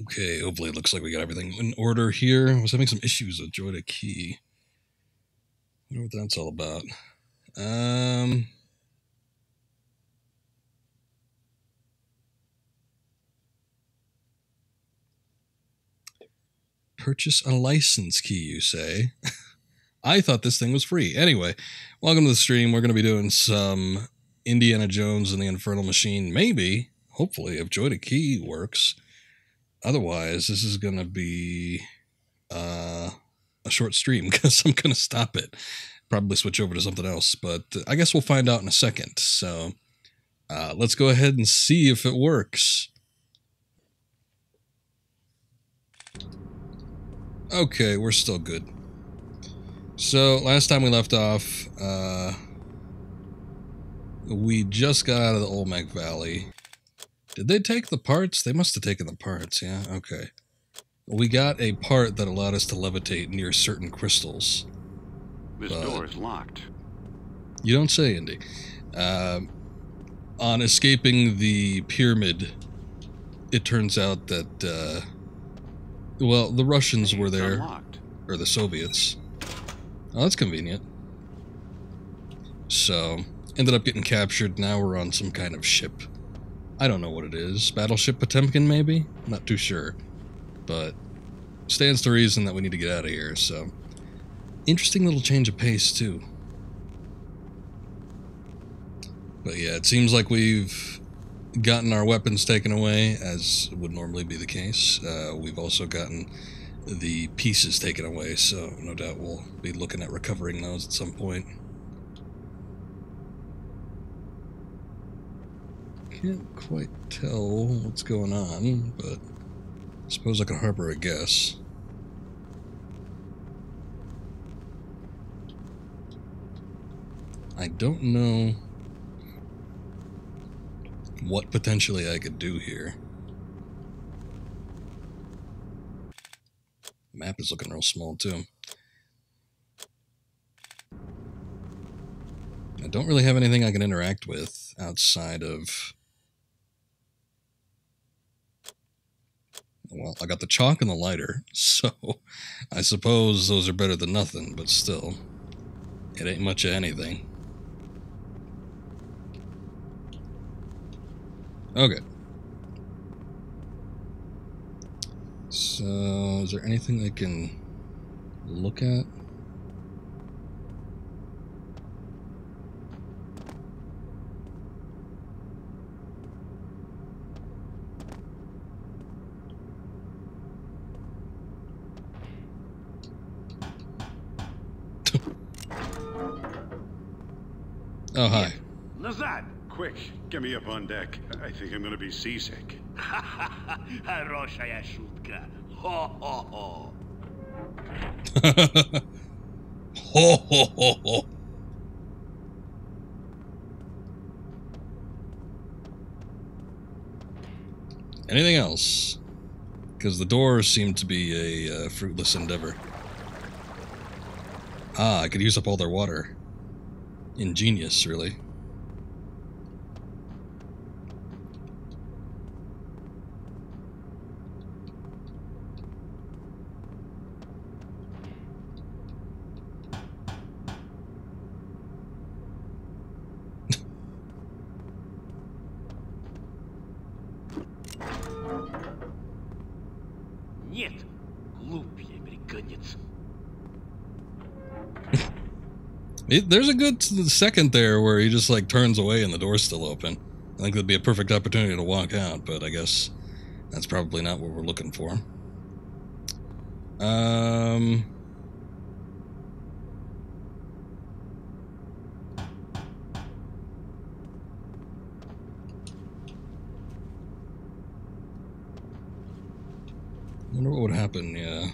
Okay, hopefully it looks like we got everything in order here. I was having some issues with JoyToKey. I wonder what that's all about. Um, purchase a license key, you say? I thought this thing was free. Anyway, welcome to the stream. We're going to be doing some Indiana Jones and the Infernal Machine. Maybe, hopefully, if JoyToKey works. Otherwise, this is going to be uh, a short stream because I'm going to stop it. Probably switch over to something else, but I guess we'll find out in a second. So uh, let's go ahead and see if it works. Okay, we're still good. So, last time we left off, uh, we just got out of the Olmec Valley. Did they take the parts? They must have taken the parts, yeah? Okay. We got a part that allowed us to levitate near certain crystals. This door is locked. You don't say, Indy. Uh, on escaping the pyramid, it turns out that, uh, well, the Russians were there, Unlocked. or the Soviets. Oh, that's convenient. So, ended up getting captured. Now we're on some kind of ship. I don't know what it is. Battleship Potemkin, maybe? Not too sure. But, stands to reason that we need to get out of here, so. Interesting little change of pace, too. But yeah, it seems like we've gotten our weapons taken away, as would normally be the case. Uh, we've also gotten the pieces taken away, so no doubt we'll be looking at recovering those at some point. Can't quite tell what's going on, but I suppose I can harbor a guess. I don't know what potentially I could do here. Map is looking real small too. I don't really have anything I can interact with outside of. Well, I got the chalk and the lighter, so I suppose those are better than nothing, but still, it ain't much of anything. Okay. So, is there anything I can look at? Oh, hi. Назад! Quick, get me up on deck. I think I'm gonna be seasick. Хорошая шутка. Хо-хо-хо. ho, ho, ho, ho. Anything else? Because the doors seem to be a uh, fruitless endeavor. Ah, I could use up all their water. Ingenious, really. It, there's a good second there where he just like turns away and the door's still open. I think that'd be a perfect opportunity to walk out, but I guess that's probably not what we're looking for. Um. Wonder what would happen, yeah.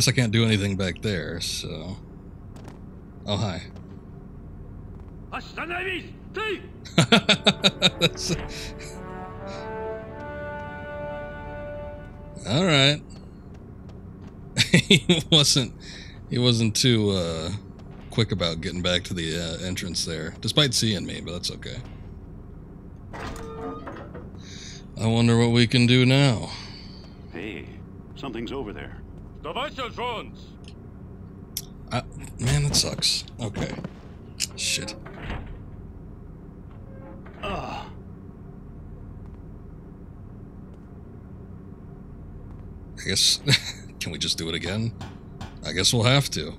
guess I can't do anything back there, so... Oh, hi. All right. he wasn't he wasn't too uh, quick about getting back to the uh, entrance there, despite seeing me, but that's okay. I wonder what we can do now. Hey, something's over there. Uh, man, that sucks. Okay. Shit. Ugh. I guess... can we just do it again? I guess we'll have to.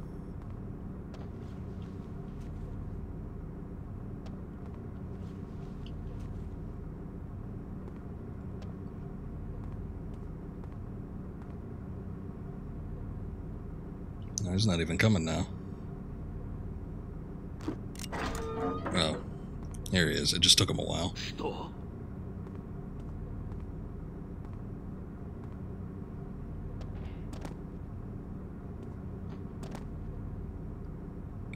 He's not even coming now. Oh. There he is. It just took him a while.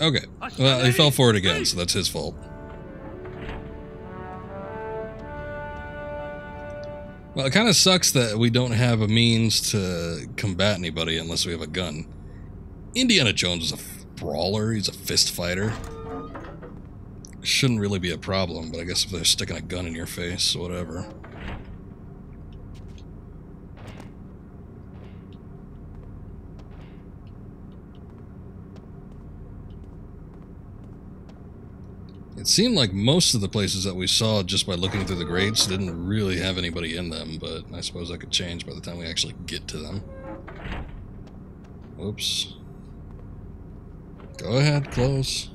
Okay. Well, he fell for it again, so that's his fault. Well, it kind of sucks that we don't have a means to combat anybody unless we have a gun. Indiana Jones is a brawler, he's a fist fighter. Shouldn't really be a problem, but I guess if they're sticking a gun in your face, whatever. It seemed like most of the places that we saw just by looking through the grates didn't really have anybody in them, but I suppose that could change by the time we actually get to them. Whoops. Go ahead, close.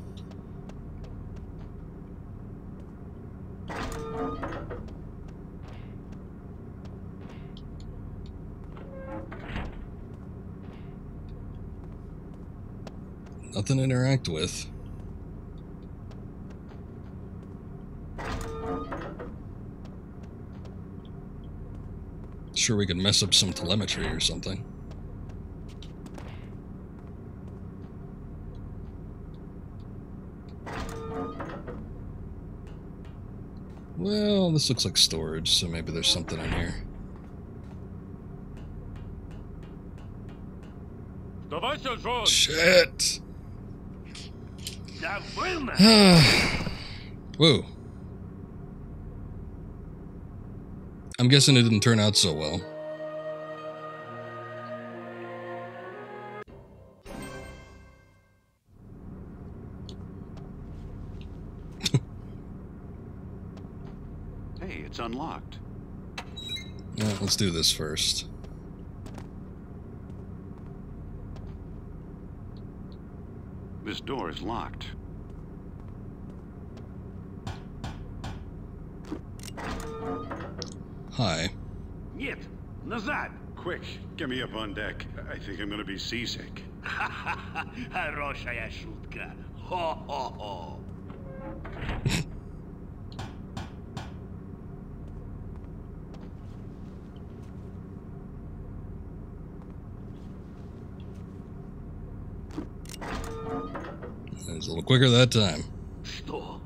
Nothing to interact with. Sure, we could mess up some telemetry or something. Well, this looks like storage, so maybe there's something in here. Shit! Whoa. I'm guessing it didn't turn out so well. let's do this first. This door is locked. Hi. Нет, назад! Quick, get me up on deck. I think I'm gonna be seasick. Хорошая шутка. Хо-хо-хо. quicker that time. Что?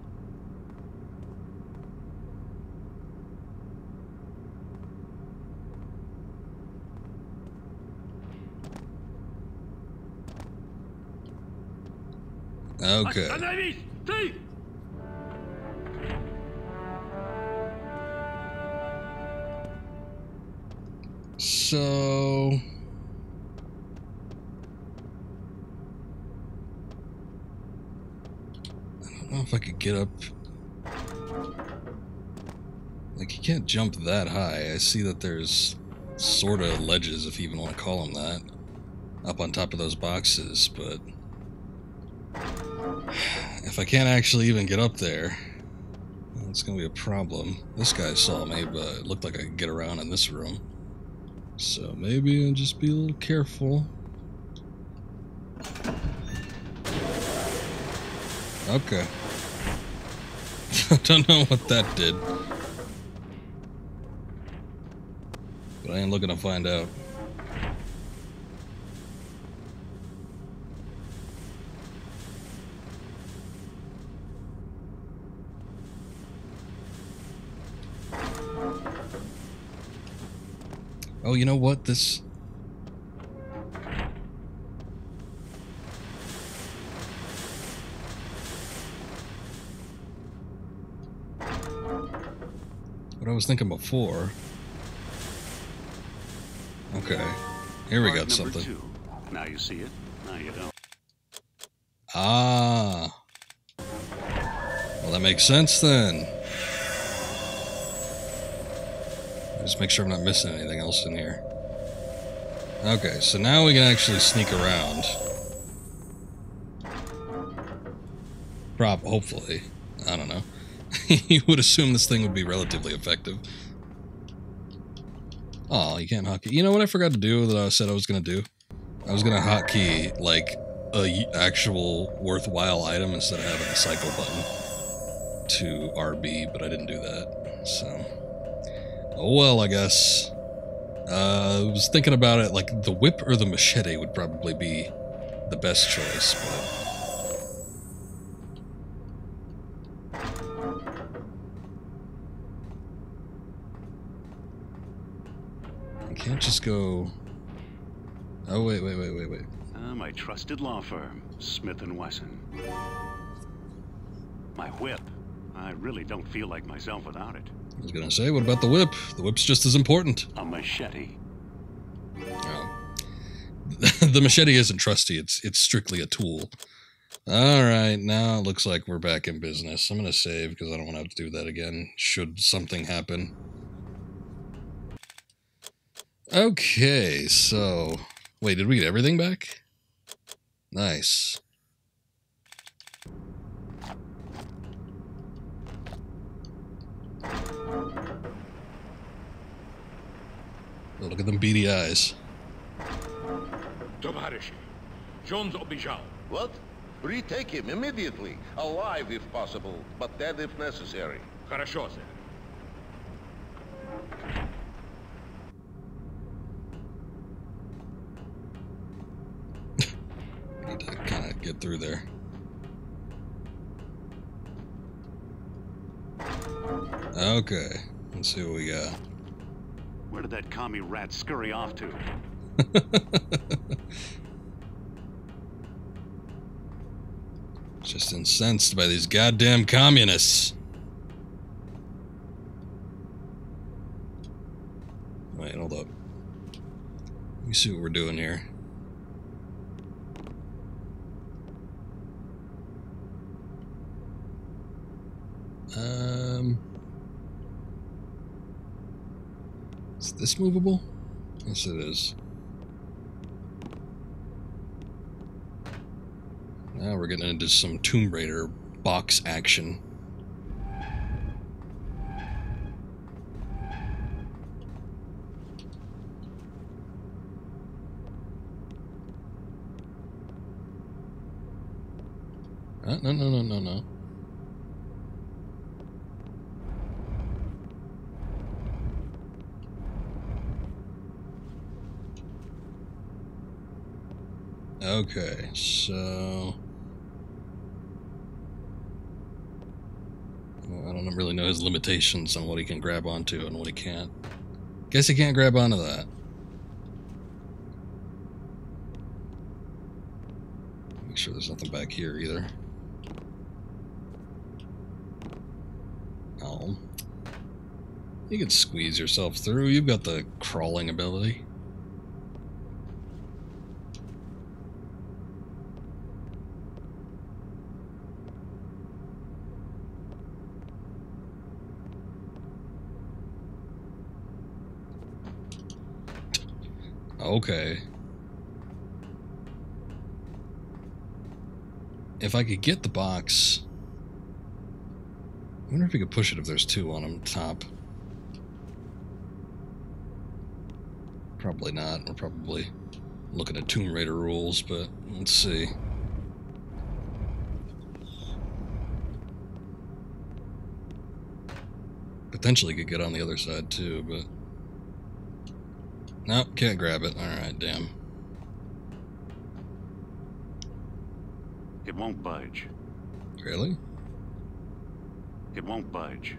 Okay. Остановись! Ты! So. get up. Like, you can't jump that high. I see that there's sort of ledges, if you even want to call them that, up on top of those boxes, but. If I can't actually even get up there, it's gonna be a problem. This guy saw me, but it looked like I could get around in this room. So maybe I'll just be a little careful. Okay. I don't know what that did. But I ain't looking to find out. Oh, you know what? This was thinking before. Okay. Here we got something. Two. Now you see it. Now you don't. Ah. Well, that makes sense then. Just make sure I'm not missing anything else in here. Okay, so now we can actually sneak around. Prop, hopefully. You would assume this thing would be relatively effective. Oh, you can't hotkey. You know what I forgot to do that I said I was going to do? I was going to hotkey, like, a actual worthwhile item instead of having a cycle button to RB, but I didn't do that. So, oh well, I guess. Uh, I was thinking about it, like the whip or the machete would probably be the best choice, but Go. Oh wait, wait, wait, wait, wait. Ah, my trusted law firm, Smith and Wesson. My whip. I really don't feel like myself without it. I was gonna say, what about the whip? The whip's just as important. A machete. Oh. the machete isn't trusty. It's it's strictly a tool. All right, now it looks like we're back in business. I'm gonna save because I don't want to have to do that again. Should something happen. Okay, so wait, did we get everything back? Nice. Oh, look at them beady eyes. Товарищи, Jones убежал. What? Retake him immediately, alive if possible, but dead if necessary. Хорошо, сэр. Get through there. Okay, let's see what we got. Where did that commie rat scurry off to? Just incensed by these goddamn communists. Wait, hold up. Let me see what we're doing here. Um, is this movable? Yes, it is. Now we're getting into some Tomb Raider box action. Uh, no, no, no, no, no. Okay, so. Well, I don't really know his limitations on what he can grab onto and what he can't. Guess he can't grab onto that. Make sure there's nothing back here either. Oh. You can squeeze yourself through. You've got the crawling ability. Okay. If I could get the box. I wonder if you could push it if there's two on them top. Probably not. We're probably looking at Tomb Raider rules, but let's see. Potentially could get on the other side too, but. Nope, can't grab it. Alright, damn. It won't budge. Really? It won't budge.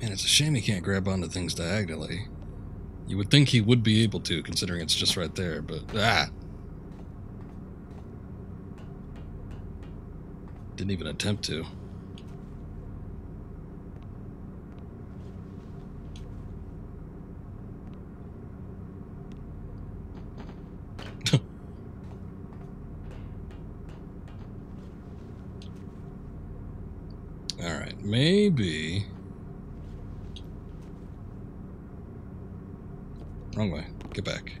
Man, it's a shame you can't grab onto things diagonally. You would think he would be able to, considering it's just right there, but ah! Didn't even attempt to. Alright, maybe. Wrong way. Get back.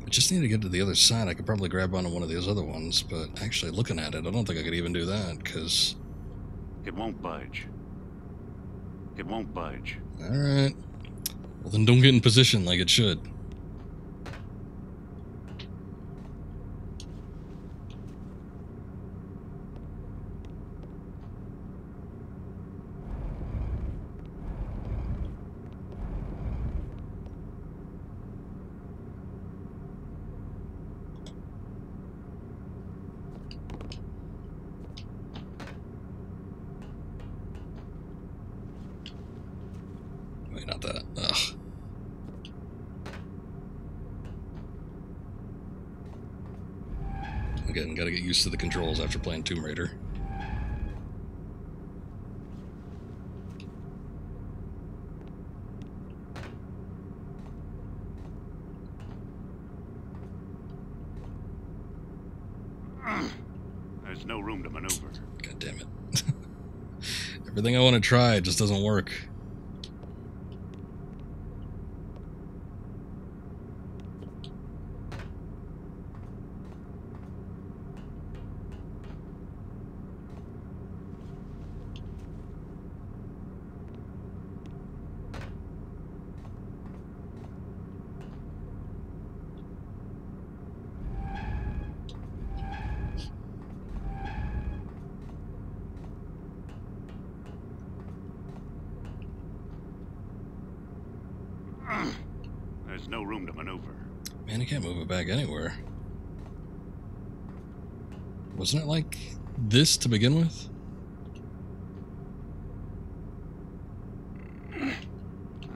I just need to get to the other side. I could probably grab onto one of these other ones, but actually looking at it, I don't think I could even do that, because... It won't budge. It won't budge. Alright. Well, then don't get in position like it should. Wait, not that. Ugh. Again, gotta get used to the controls after playing Tomb Raider. There's no room to maneuver. God damn it. Everything I want to try just doesn't work. There's no room to maneuver. Man, I can't move it back anywhere. Wasn't it like this to begin with?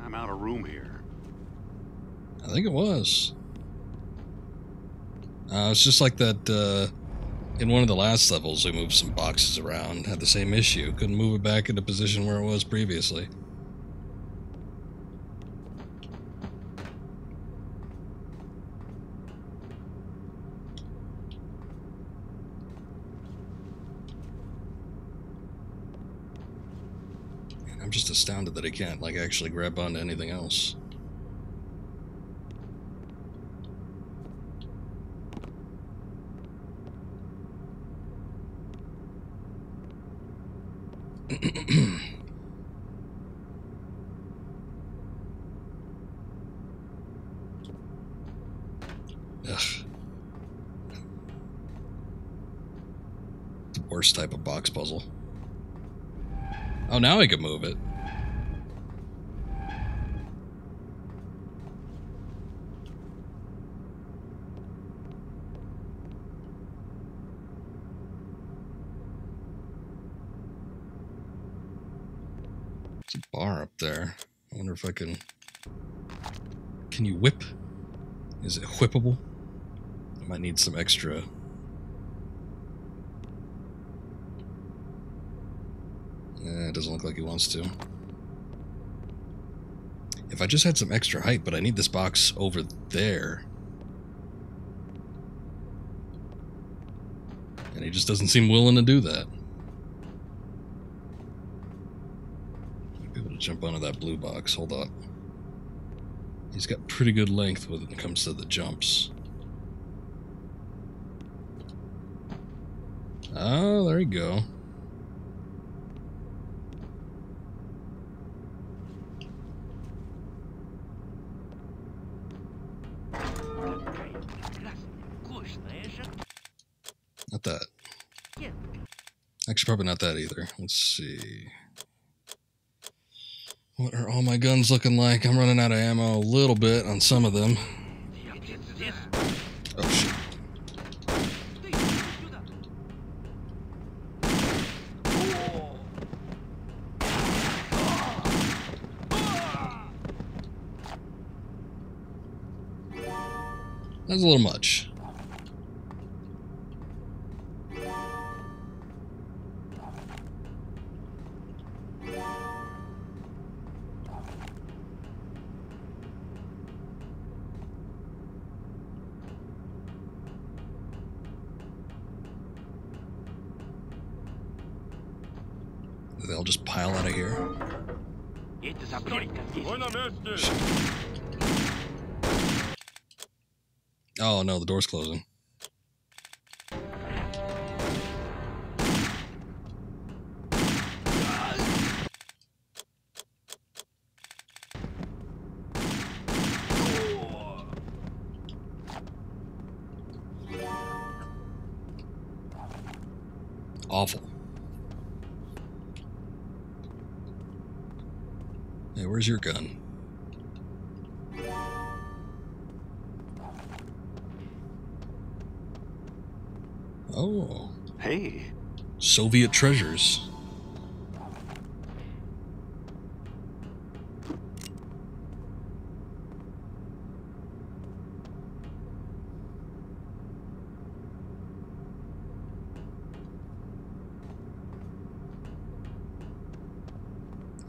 I'm out of room here. I think it was. Uh, it's just like that uh, in one of the last levels, we moved some boxes around. Had the same issue. Couldn't move it back into position where it was previously. Man, Astounded that he can't like actually grab onto anything else. Ugh. Worst type of box puzzle. Oh, now I can move it. There's a bar up there. I wonder if I can. Can you whip? Is it whippable? I might need some extra. Eh, it doesn't look like he wants to. If I just had some extra height, but I need this box over there. And he just doesn't seem willing to do that. Might be able to jump onto that blue box. Hold up. He's got pretty good length when it comes to the jumps. Oh, there you go. Not that. Actually, probably not that either. Let's see. What are all my guns looking like? I'm running out of ammo a little bit on some of them. Oh shit. That's a little much. Door's closing. Awful. Hey, where's your gun? Soviet treasures.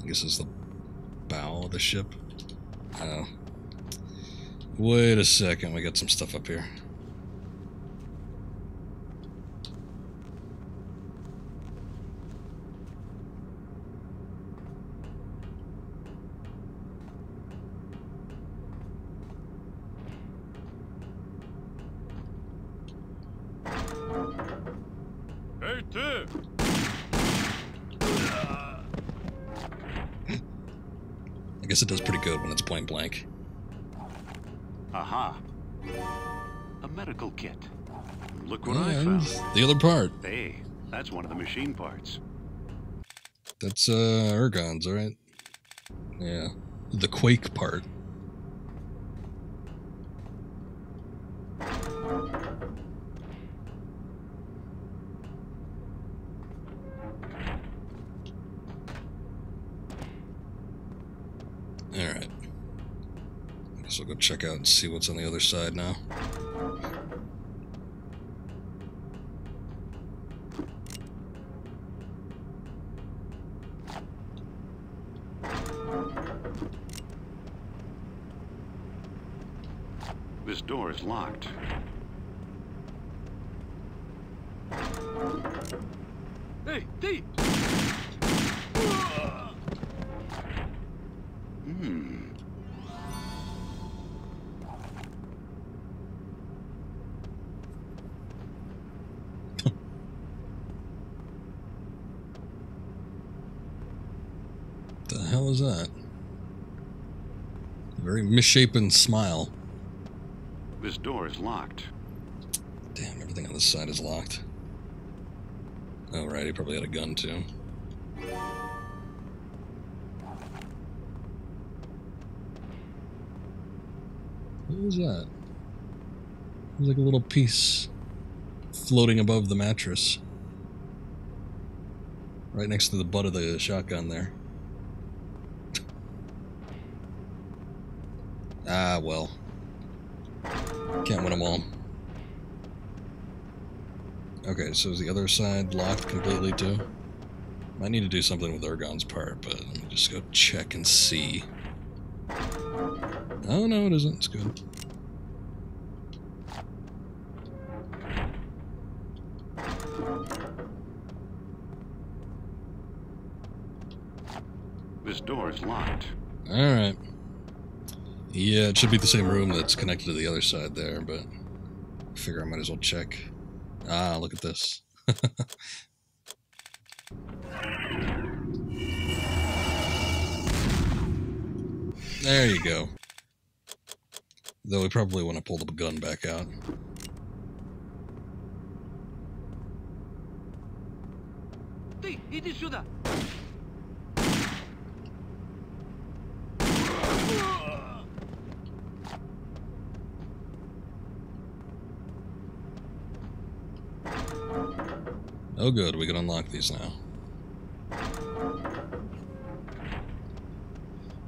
I guess it's the bow of the ship. Oh. Wait a second, we got some stuff up here. Guess it does pretty good when it's point blank. aha. A medical kit. Look what Oh, I found. the other part. Hey, that's one of the machine parts. That's uh Urgon's, right? Yeah. The Quake part. Alright. Guess I'll go check out and see what's on the other side now. This door is locked. Misshapen smile. This door is locked. Damn, everything on this side is locked. Oh, right, he probably had a gun too. What was that? It was like a little piece floating above the mattress. Right next to the butt of the shotgun there. Ah, well. Can't win them all. Okay, so is the other side locked completely too? Might need to do something with Urgon's part, but let me just go check and see. Oh no, it isn't. It's good. This door is locked. Alright. Yeah, it should be the same room that's connected to the other side there, but I figure I might as well check. Ah, look at this. there you go. Though we probably want to pull the gun back out. Ты, иди сюда! Oh, good. We can unlock these now.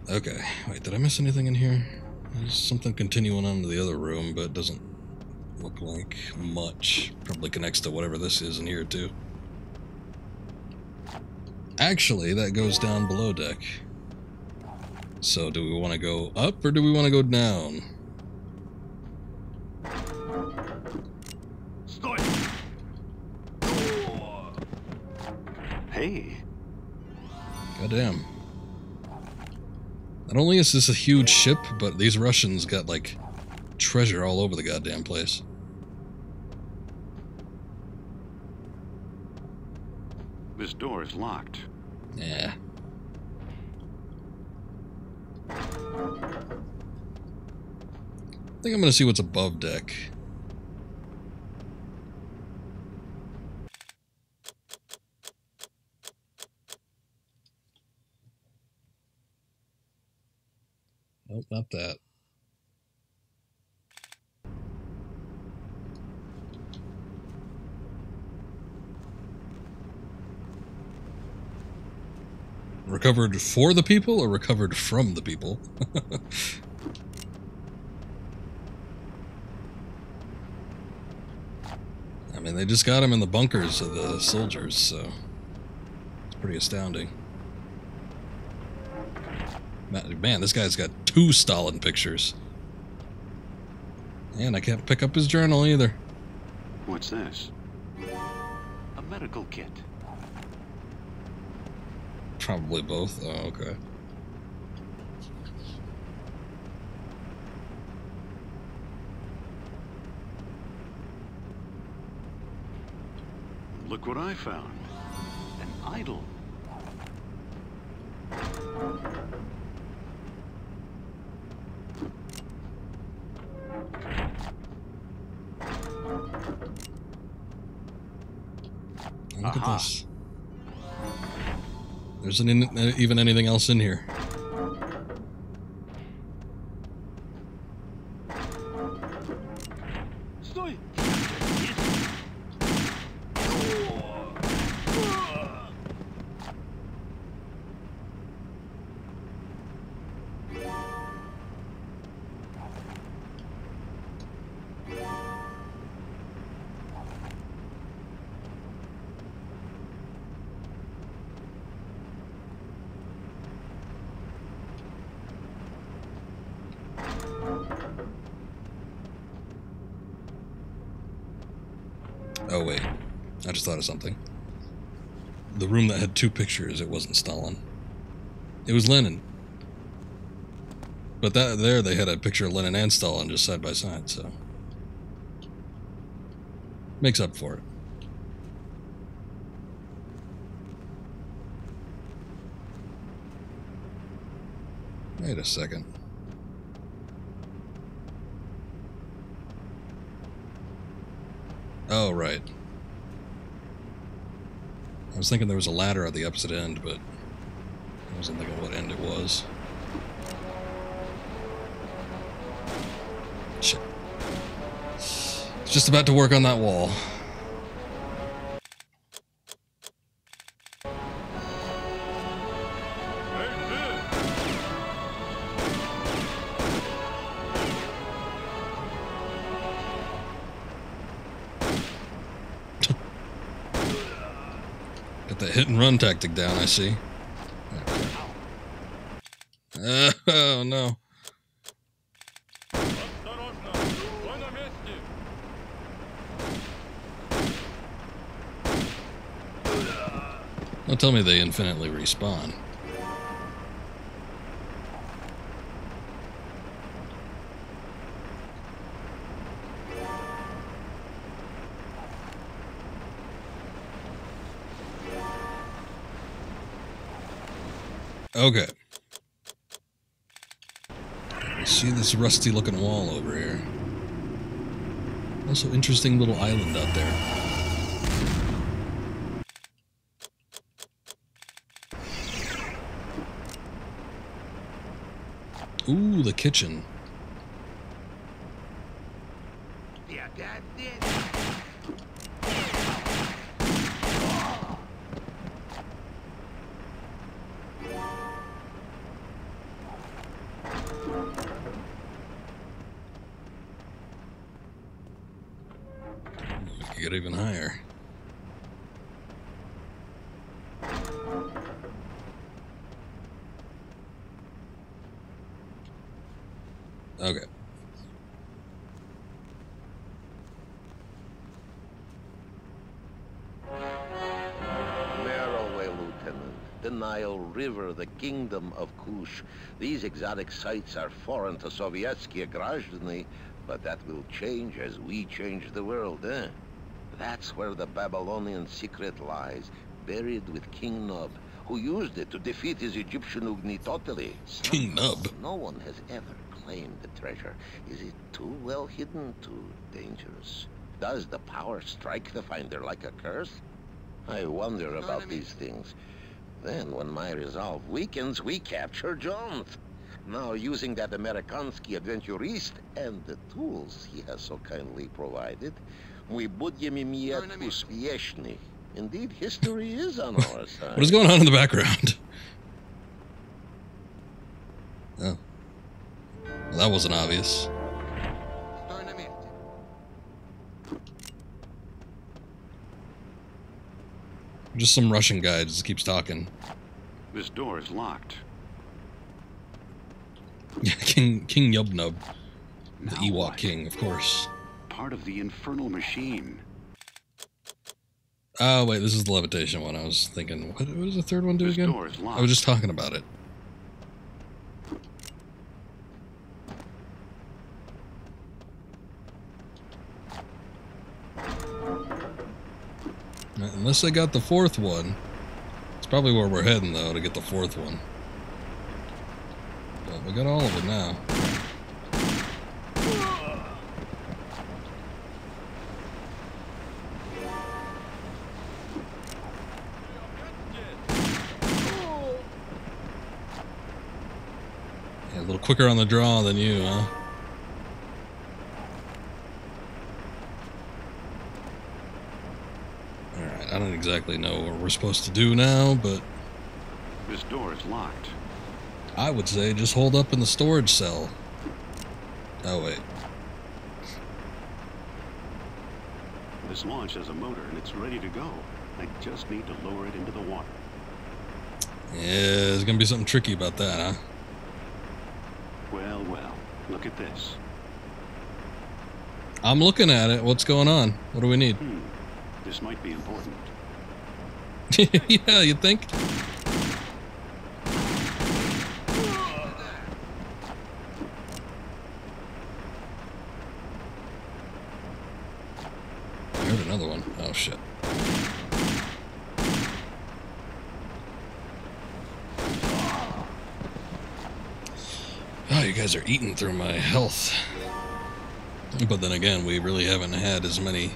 Okay. Wait, did I miss anything in here? There's something continuing on to the other room, but doesn't look like much. Probably connects to whatever this is in here, too. Actually, that goes down below deck. So, do we want to go up or do we want to go down? Goddamn. Not only is this a huge ship, but these Russians got, like, treasure all over the goddamn place. this door is locked. Yeah. I think I'm gonna see what's above deck. Nope, not that. Recovered for the people or recovered from the people? I mean, they just got him in the bunkers of the soldiers, so it's pretty astounding. Ma- Man, this guy's got two Stalin pictures. And I can't pick up his journal either. What's this? A medical kit. Probably both. Oh, okay. Look what I found. An idol. Isn't in, uh, even anything else in here. Two pictures, it wasn't Stalin. It was Lenin. But that there, they had a picture of Lenin and Stalin just side by side, so. Makes up for it. Wait a second. Oh, right. I was thinking there was a ladder at the opposite end, but I wasn't thinking what end it was. Shit. Just about to work on that wall. tactic down, I see. Uh, oh, no. Don't tell me they infinitely respawn. Okay. See this rusty looking wall over here. Also interesting little island out there. Ooh, the kitchen. Okay. Maraway, Lieutenant. The Nile River, the Kingdom of Kush. These exotic sites are foreign to Sovietsky Grozny, but that will change as we change the world, eh? That's where the Babylonian secret lies, buried with King Nub, who used it to defeat his Egyptian Ugnitotili. King Nub. No one has ever claimed the treasure. Is it too well hidden, too dangerous? Does the power strike the finder like a curse? I wonder about these things. Then, when my resolve weakens, we capture Jones. Now, using that Amerikansky adventurist and the tools he has so kindly provided, we budjemy mijat uspieszny. Indeed, history is on our side. What is going on in the background? Oh. That wasn't obvious. Just some Russian guy just keeps talking. This door is locked. King King Yubnub, the Now Ewok? King, of course. Part of the infernal machine. Oh wait, this is the levitation one. I was thinking, what, what does the third one do This again? door is locked. I was just talking about it. Unless they got the fourth one. It's probably where we're heading, though, to get the fourth one. But we got all of it now. Yeah, a little quicker on the draw than you, huh? Alright, I don't exactly know what we're supposed to do now, but This door is locked. I would say just hold up in the storage cell. Oh, wait. This launch has a motor and it's ready to go. I just need to lower it into the water. Yeah, there's gonna be something tricky about that, huh? Well, well, look at this. I'm looking at it. What's going on? What do we need? Hmm, this might be important. yeah, you think? Another one. Oh shit. Oh, you guys are eating through my health. But then again, we really haven't had as many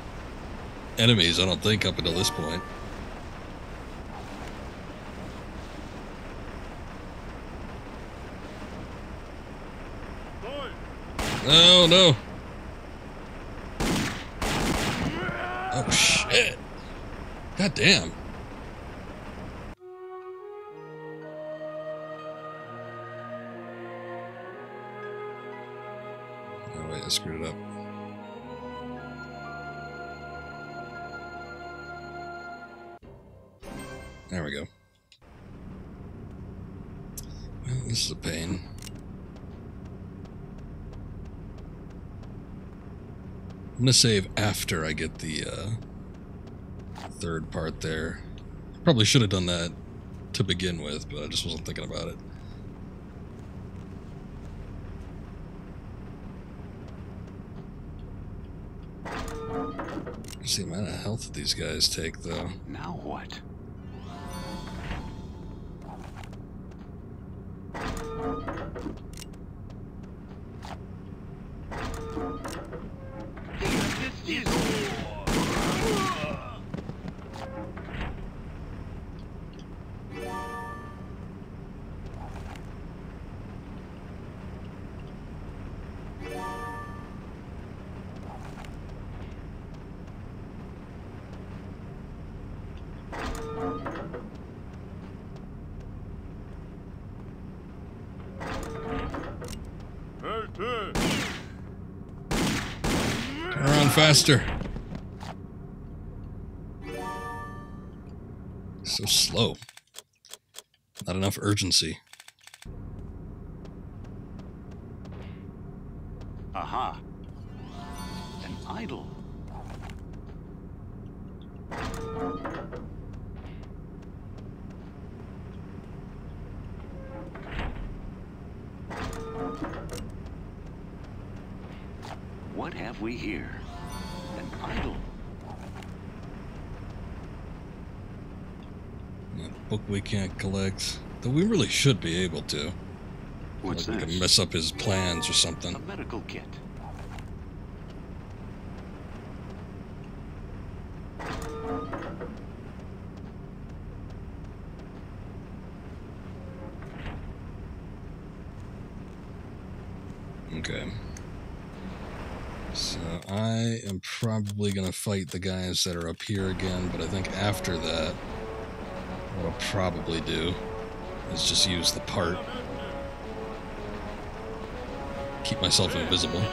enemies, I don't think, up until this point. Oh no! Oh shit! God damn! There we go. Well, this is a pain. I'm gonna save after I get the uh, third part there. Probably should have done that to begin with, but I just wasn't thinking about it. See the amount of health that these guys take, though. Now what? faster. So slow. Not enough urgency. Really should be able to. What's like can mess up his plans or something. A medical kit. Okay. So I am probably gonna fight the guys that are up here again, but I think after that, what I'll probably do is just use the part, keep myself invisible.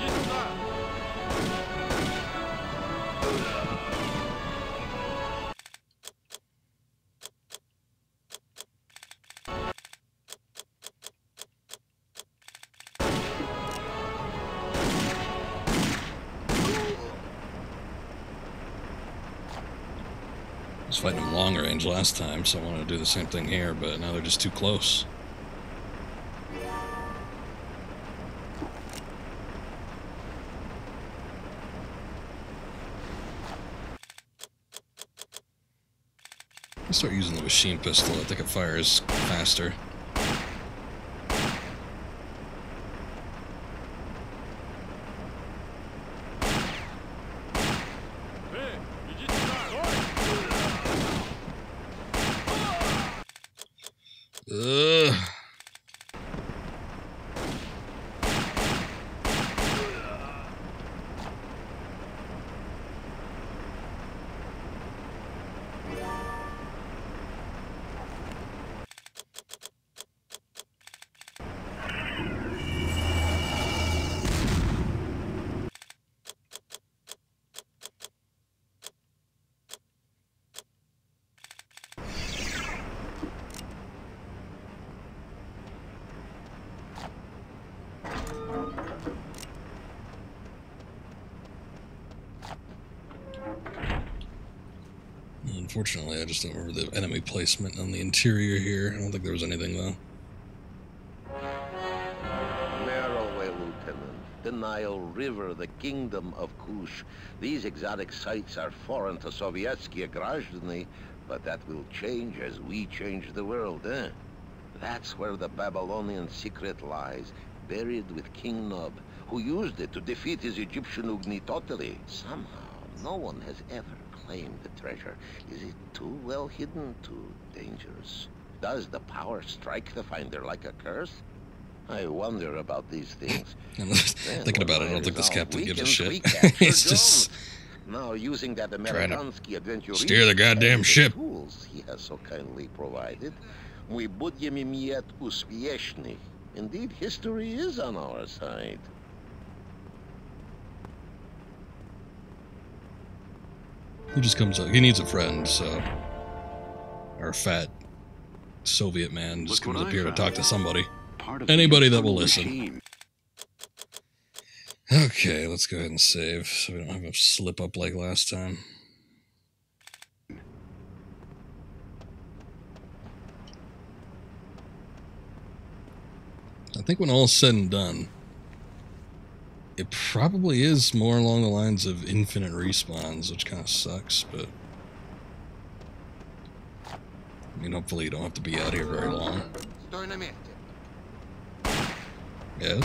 Last time, so I wanted to do the same thing here, but now they're just too close. I'll start using the machine pistol. I think it fires faster. Don't remember the enemy placement on the interior here. I don't think there was anything though. Maraway, Lieutenant. The Nile River, the Kingdom of Kush. These exotic sites are foreign to Sovietsky Grozny, but that will change as we change the world, eh? That's where the Babylonian secret lies, buried with King Nub, who used it to defeat his Egyptian Ugnitotili. Somehow, no one has ever claimed the treasure. Is it too well hidden, too dangerous? Does the power strike the finder like a curse? I wonder about these things. And Man, thinking about it, I when don't think this resolve captain gives a weakens, shit. we capture He's just Jones. Now, using that trying to Amerikansky adventure steer the goddamn ship. tools he has so kindly provided, we будем иметь успешны. Indeed, history is on our side. He just comes up. He needs a friend, so our fat Soviet man just Look comes up here to talk to somebody. Part of Anybody that will listen. machine. Okay, let's go ahead and save so we don't have a slip up like last time. I think when all's said and done, it probably is more along the lines of infinite respawns, which kind of sucks, but... I mean, hopefully you don't have to be out here very long. Yes?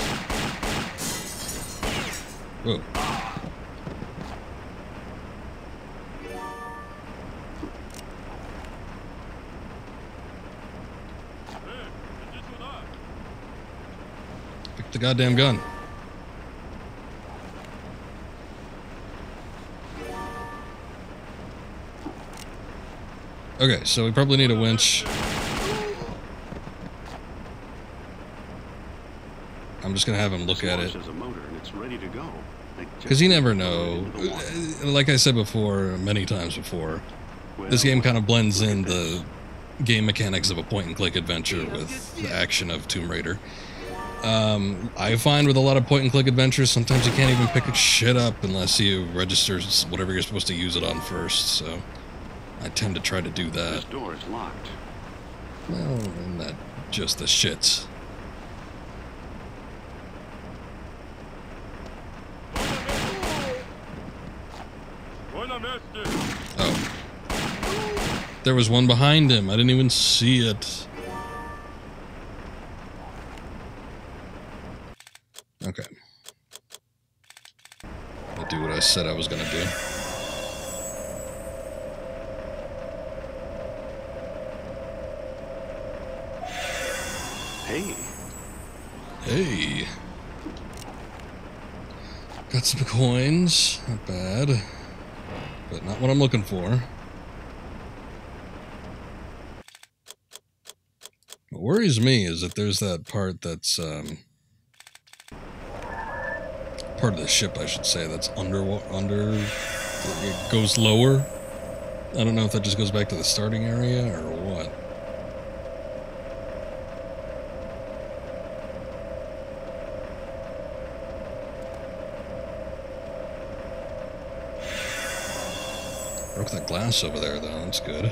Whoa. Pick the goddamn gun. Okay, so we probably need a winch. I'm just gonna have him look at it. has a motor and it's ready to go. I just Because you never know. into the water. Uh, Like I said before, many times before, this game kind of blends in the game mechanics of a point and click adventure with the action of Tomb Raider. Um, I find with a lot of point and click adventures, sometimes you can't even pick a shit up unless you register whatever you're supposed to use it on first. So I tend to try to do This that. door is locked. Well, and that just the shits. Oh. There was one behind him. I didn't even see it. Okay. I'll do what I said I was gonna do. Hey, Hey. Got some coins. Not bad. But not what I'm looking for. What worries me is that there's that part that's, um. Part of the ship, I should say, that's under. under it goes lower. I don't know if that just goes back to the starting area or what. Broke that glass over there, though. That's good.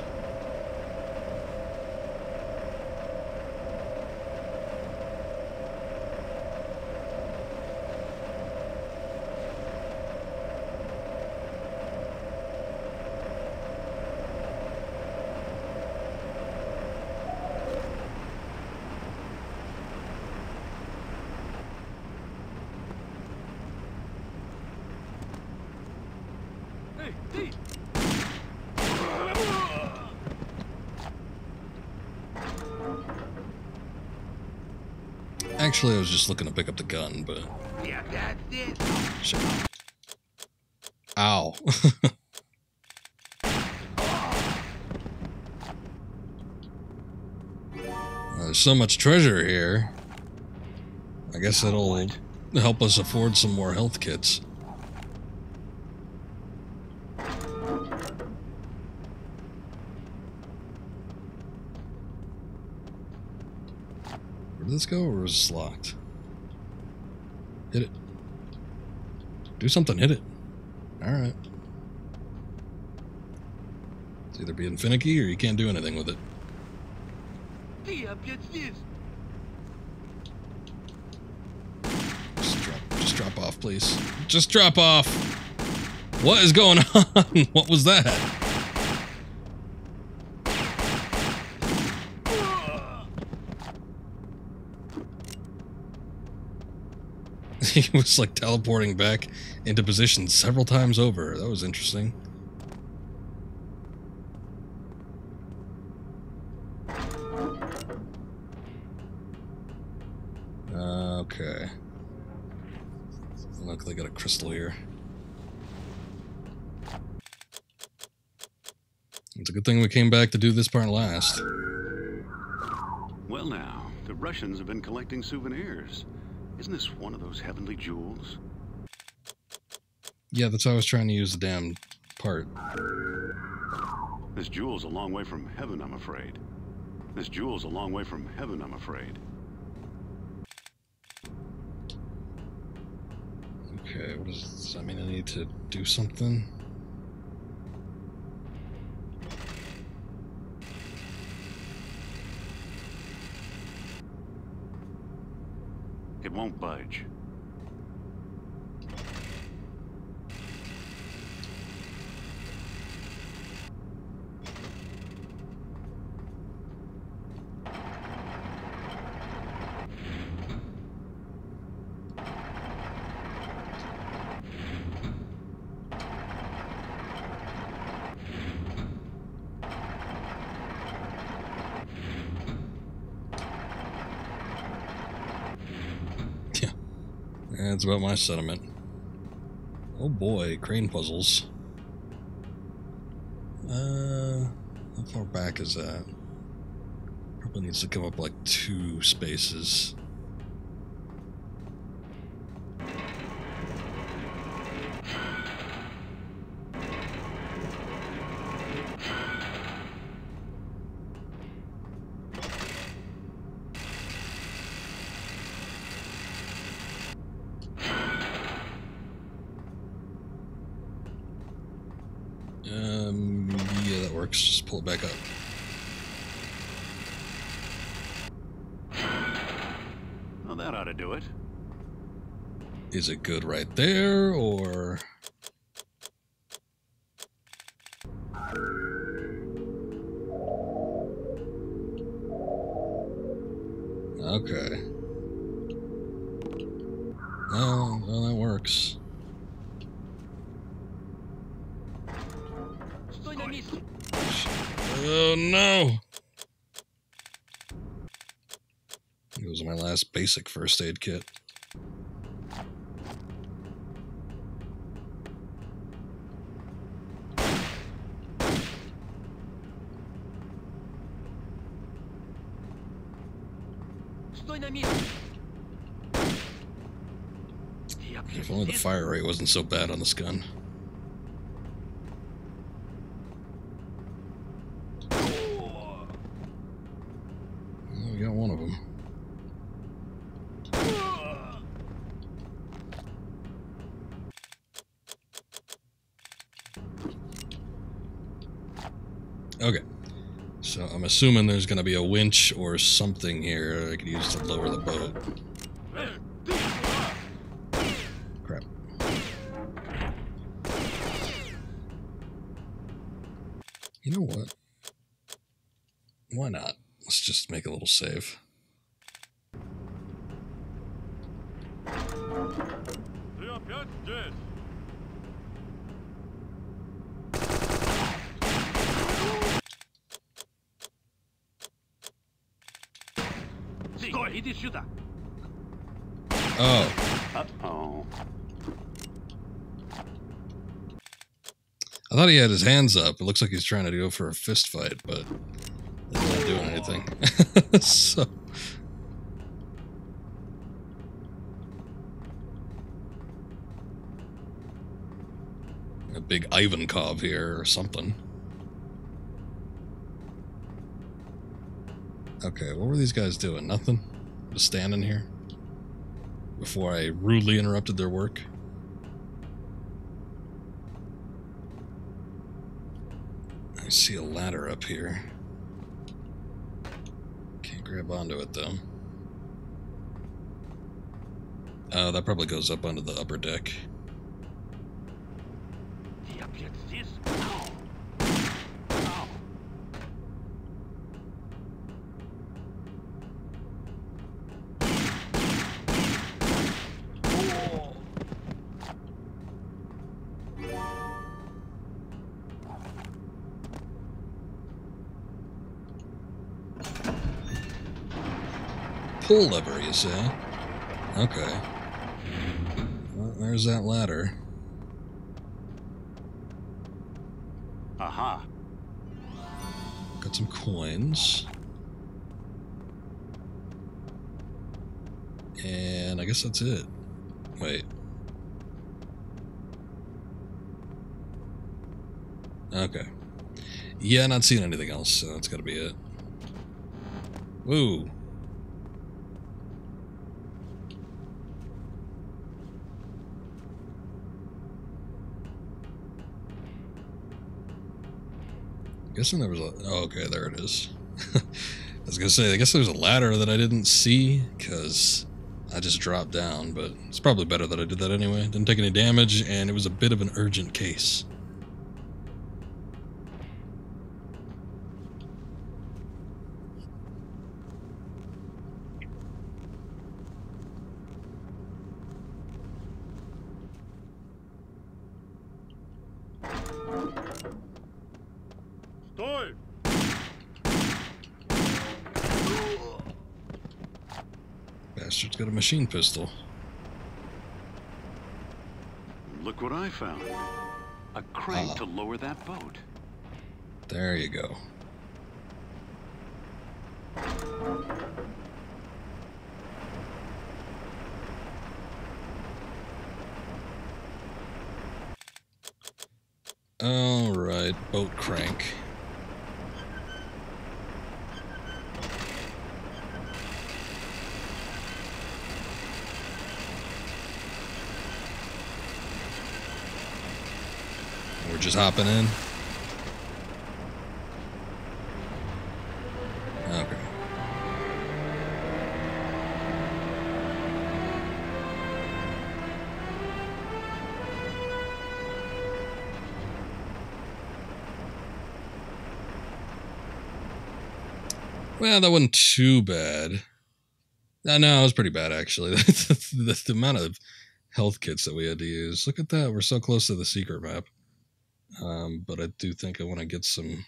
Actually, I was just looking to pick up the gun, but. Yeah, that's it. Shit. Ow. There's so much treasure here. I guess it'll help us afford some more health kits. this go, or is this locked? Hit it. Do something, hit it. Alright. It's either being finicky or you can't do anything with it. Just drop, just drop off, please. Just drop off! What is going on? what was that? he was like teleporting back into position several times over. That was interesting. Okay. Look, they got a crystal here. It's a good thing we came back to do this part last. well now, the Russians have been collecting souvenirs. Isn't this one of those heavenly jewels? Yeah, that's why I was trying to use the damn part. This jewel's a long way from heaven, I'm afraid. This jewel's a long way from heaven, I'm afraid. Okay, what does, does that mean I need to do something? Won't budge. About my sentiment. Oh boy, crane puzzles. Uh, how far back is that? Probably needs to come up like two spaces. is it good right there, or... Okay. Oh, that works. Oh no! It was my last basic first aid kit. Wasn't so bad on this gun. We got one of them. Okay. So I'm assuming there's going to be a winch or something here I could use to lower the boat. We'll save. Oh. I thought he had his hands up. It looks like he's trying to go for a fist fight, but anything. so. A big Ivankov here or something. Okay, what were these guys doing? Nothing? Just standing here? Before I rudely interrupted their work? I see a ladder up here. Grab onto it though. Uh, that probably goes up onto the upper deck. Pull lever, you say? Okay. Well, there's that ladder. Aha. Got some coins. And I guess that's it. Wait. Okay. Yeah, not seeing anything else, so that's gotta be it. Woo. Guessing there was a. Oh, okay, there it is. I was gonna say, I guess there's a ladder that I didn't see because I just dropped down, but it's probably better that I did that anyway. Didn't take any damage, and it was a bit of an urgent case. Стой! Bastard's got a machine pistol. Look what I found. A crank Ah. to lower that boat. There you go. hopping in. Okay. Well, that wasn't too bad. Uh, no, it was pretty bad actually. the, the, the amount of health kits that we had to use. Look at that. We're so close to the secret map. But I do think I want to get some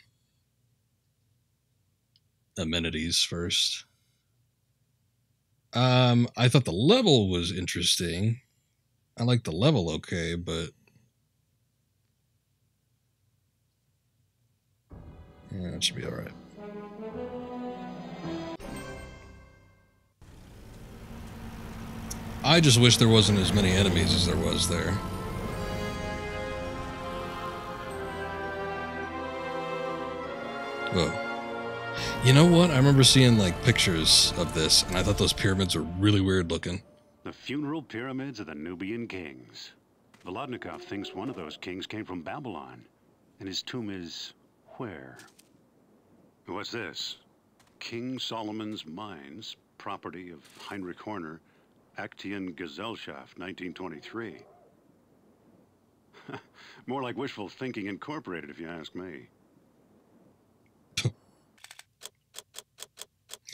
amenities first. Um, I thought the level was interesting. I like the level okay, but yeah, it should be all right. I just wish there wasn't as many enemies as there was there. You know what? I remember seeing like pictures of this, and I thought those pyramids were really weird looking. The funeral pyramids of the Nubian kings. Volodnikov thinks one of those kings came from Babylon, and his tomb is where? What's this? King Solomon's Mines, property of Heinrich Horner, Aktiengesellschaft, 1923. More like wishful thinking incorporated, if you ask me.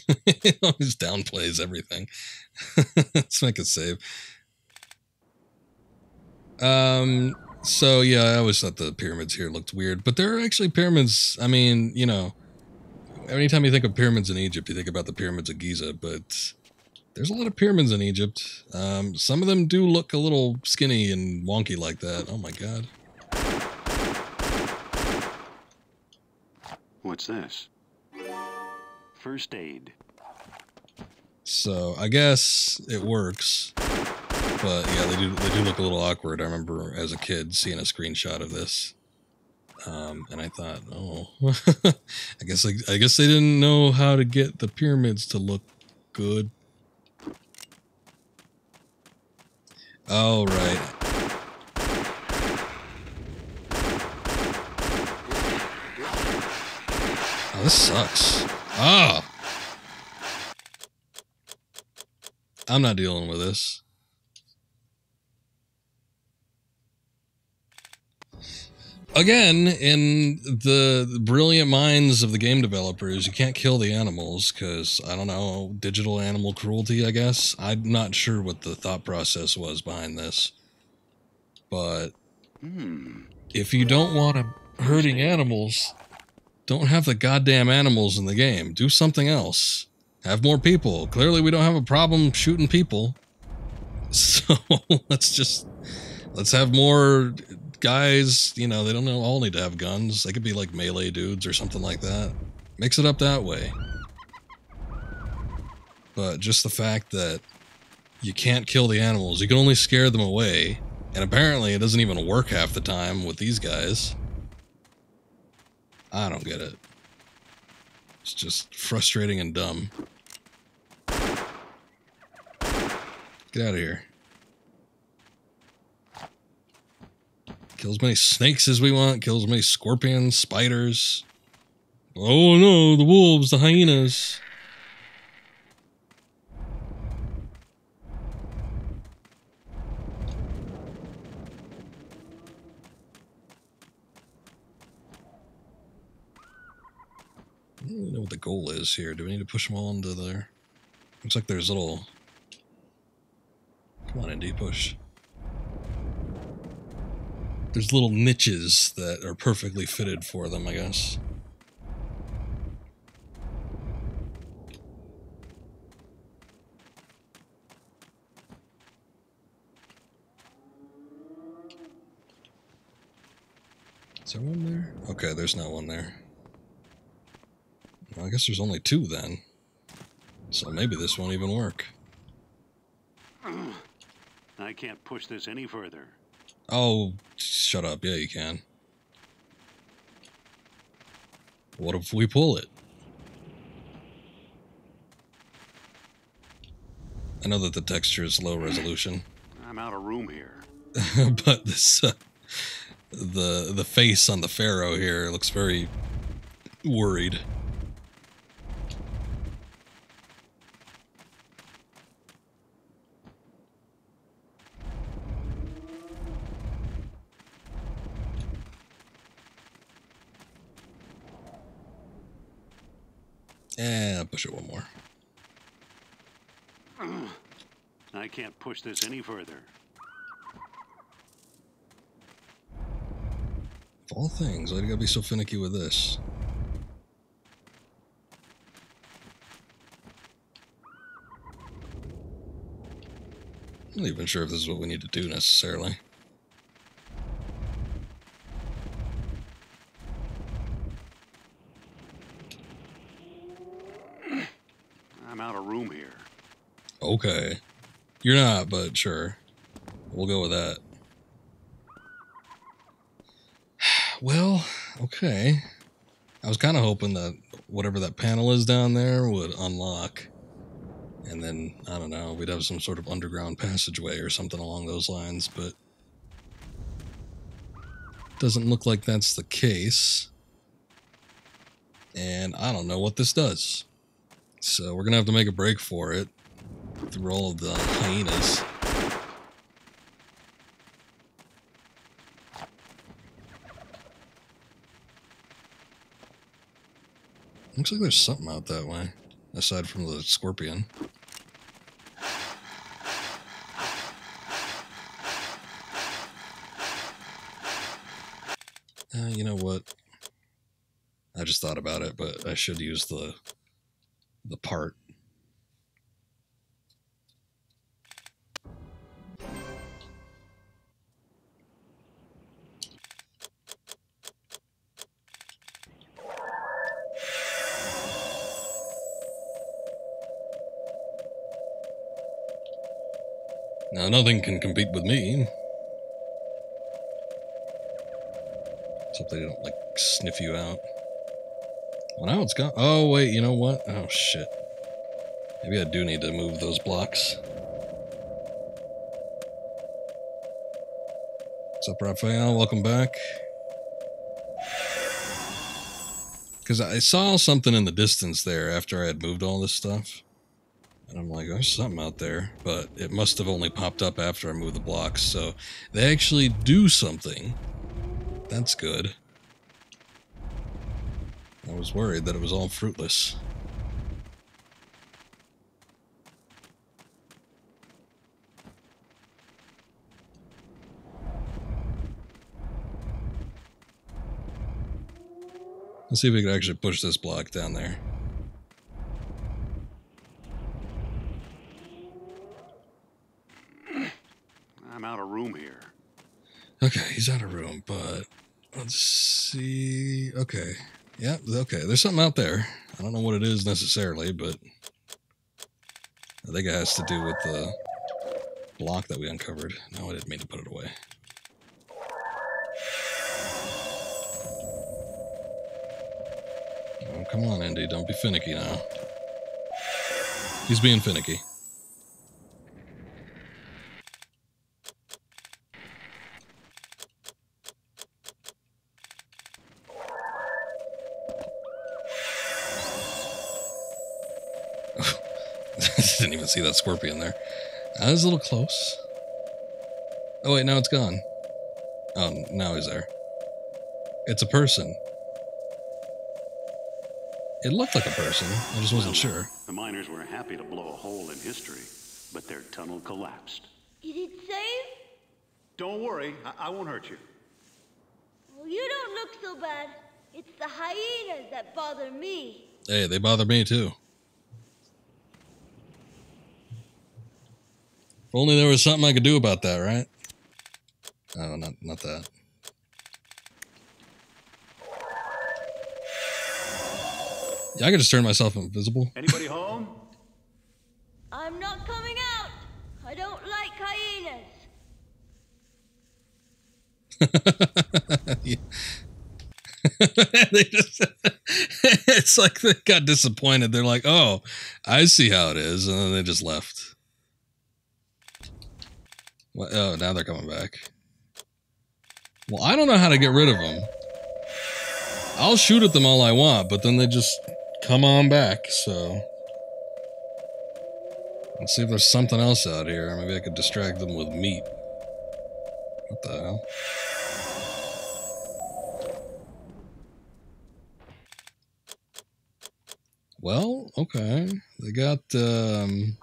It always downplays everything. Let's make a save. Um. So yeah, I always thought the pyramids here looked weird, but there are actually pyramids. I mean, you know, anytime you think of pyramids in Egypt, you think about the pyramids of Giza, but there's a lot of pyramids in Egypt. Um, some of them do look a little skinny and wonky like that. Oh my god. What's this? First aid. So I guess it works. But yeah, they do they do look a little awkward. I remember as a kid seeing a screenshot of this. Um, and I thought, oh, I guess like, I guess they didn't know how to get the pyramids to look good. All right. Oh, this sucks. Ah. I'm not dealing with this. Again, in the brilliant minds of the game developers, you can't kill the animals because, I don't know, digital animal cruelty, I guess. I'm not sure what the thought process was behind this. But Hmm. if you don't want to hurting animals, don't have the goddamn animals in the game. Do something else. Have more people. Clearly, we don't have a problem shooting people. So let's just let's have more guys. You know, they don't all need to have guns. They could be like melee dudes or something like that. Mix it up that way. But just the fact that you can't kill the animals, you can only scare them away. And apparently, it doesn't even work half the time with these guys. I don't get it. It's just frustrating and dumb. Get out of here. Kill as many snakes as we want, kill as many scorpions, spiders. Oh no, the wolves, the hyenas. What the goal is here. Do we need to push them all into there? Looks like there's little. Come on, Indy, push. There's little niches that are perfectly fitted for them, I guess. Is there one there? Okay, there's not one there. Well, I guess there's only two then. So maybe this won't even work. I can't push this any further. Oh, shut up. Yeah, you can. What if we pull it? I know that the texture is low resolution, I'm out of room here. but this uh, the the face on the pharaoh here looks very worried. Yeah, push it one more. Hmm. I can't push this any further. Of all things, why do you gotta be so finicky with this? I'm not even sure if this is what we need to do necessarily. I'm out of room here. Okay. You're not, but sure. We'll go with that. Well, okay. I was kind of hoping that whatever that panel is down there would unlock. And then, I don't know, we'd have some sort of underground passageway or something along those lines, but. Doesn't look like that's the case. And I don't know what this does. So we're gonna have to make a break for it through all of the hyenas. Looks like there's something out that way, aside from the scorpion. Uh, you know what? I just thought about it, but I should use the the part. Now, nothing can compete with me. Except they don't, like, sniff you out. Well, now it's gone. Oh, wait, you know what? Oh, shit. Maybe I do need to move those blocks. What's up, Raphael? Welcome back. Because I saw something in the distance there after I had moved all this stuff. And I'm like, there's something out there. But it must have only popped up after I moved the blocks. So they actually do something. That's good. I was worried that it was all fruitless. Let's see if we can actually push this block down there. I'm out of room here. Okay, he's out of room, but let's see. Okay. Yeah, okay. There's something out there. I don't know what it is necessarily, but I think it has to do with the block that we uncovered. No, I didn't mean to put it away. Oh, come on, Andy. Don't be finicky now. He's being finicky. See that scorpion there. That was a little close. Oh wait, now it's gone. Oh, now he's there. It's a person. It looked like a person. I just wasn't sure. The miners were happy to blow a hole in history, but their tunnel collapsed. Is it safe? Don't worry, I, I won't hurt you. Well, you don't look so bad. It's the hyenas that bother me. Hey, they bother me too. Only there was something I could do about that, right? Oh, not not that. Yeah, I could just turn myself invisible. Anybody home? I'm not coming out. I don't like hyenas. They just it's like they got disappointed. They're like, "Oh, I see how it is," and then they just left. What? Oh, now they're coming back. Well, I don't know how to get rid of them. I'll shoot at them all I want, but then they just come on back. So let's see if there's something else out here. Maybe I could distract them with meat. What the hell? Well, okay. They got um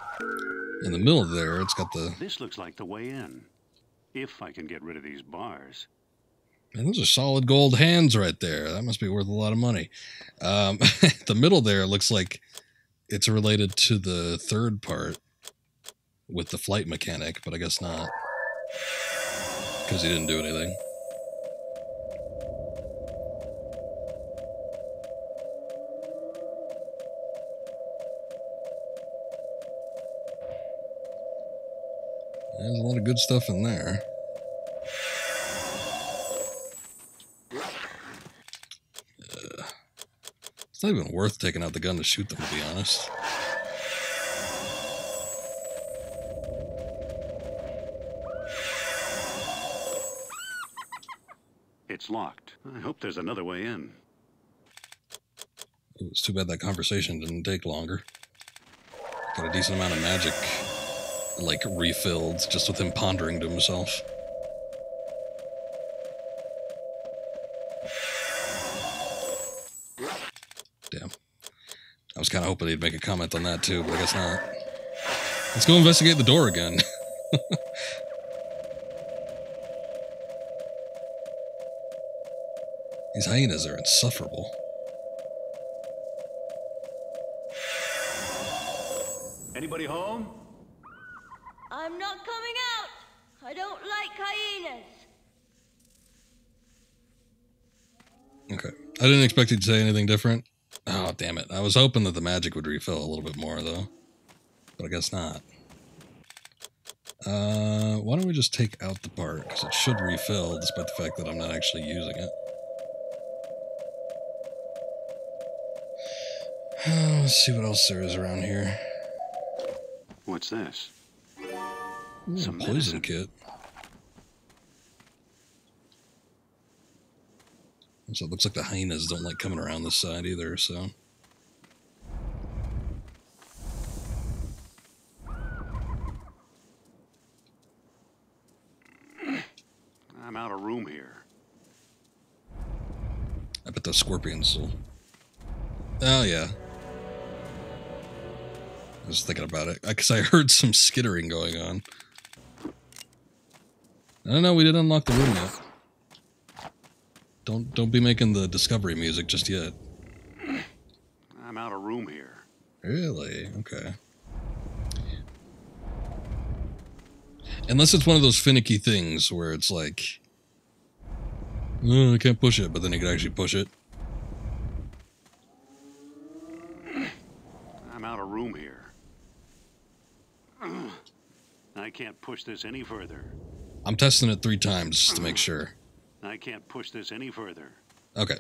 in the middle there. It's got the This looks like the way in. If I can get rid of these bars. man, those are solid gold hands right there. That must be worth a lot of money. Um, the middle there looks like it's related to the third part with the flight mechanic, but I guess not because he didn't do anything. There's a lot of good stuff in there. Uh, it's not even worth taking out the gun to shoot them, to be honest. It's locked. I hope there's another way in. It's too bad that conversation didn't take longer. Got a decent amount of magic, like, refilled just with him pondering to himself. Damn. I was kind of hoping he'd make a comment on that too, but I guess not. Let's go investigate the door again. These hyenas are insufferable. Anybody home? I'm not coming out. I don't like hyenas. Okay. I didn't expect you to say anything different. Oh, damn it. I was hoping that the magic would refill a little bit more, though. But I guess not. Uh, why don't we just take out the part? Because it should refill, despite the fact that I'm not actually using it. Let's see what else there is around here. What's this? Ooh, Some poison medicine. kit. So it looks like the hyenas don't like coming around this side either, so. I'm out of room here. I bet the scorpions will. Oh, yeah. I was thinking about it because I heard some skittering going on. I don't know. We didn't unlock the room yet. Don't don't be making the discovery music just yet. I'm out of room here. Really? Okay. Unless it's one of those finicky things where it's like, "Oh, I can't push it, but then you can actually push it. I'm out of room here. I can't push this any further. I'm testing it three times to make sure. I can't push this any further. Okay.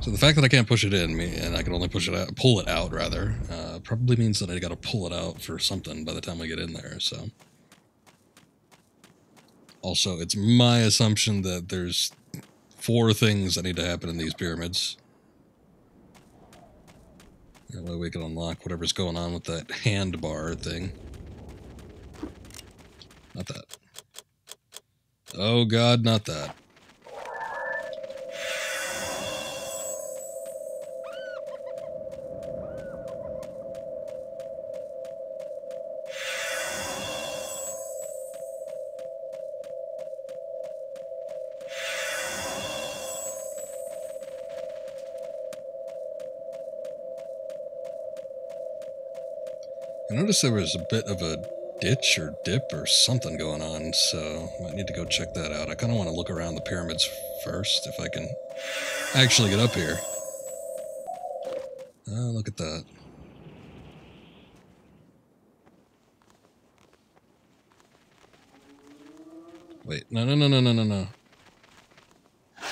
So the fact that I can't push it in, me, and I can only push it out, pull it out rather, uh, probably means that I got to pull it out for something by the time we get in there. So. Also, it's my assumption that there's four things that need to happen in these pyramids. That way we can unlock whatever's going on with that handbar thing. Not that. Oh god, not that. I noticed there was a bit of a ditch or dip or something going on, so might need to go check that out. I kind of want to look around the pyramids first if I can actually get up here. Oh, look at that. Wait, no, no, no, no, no, no, no.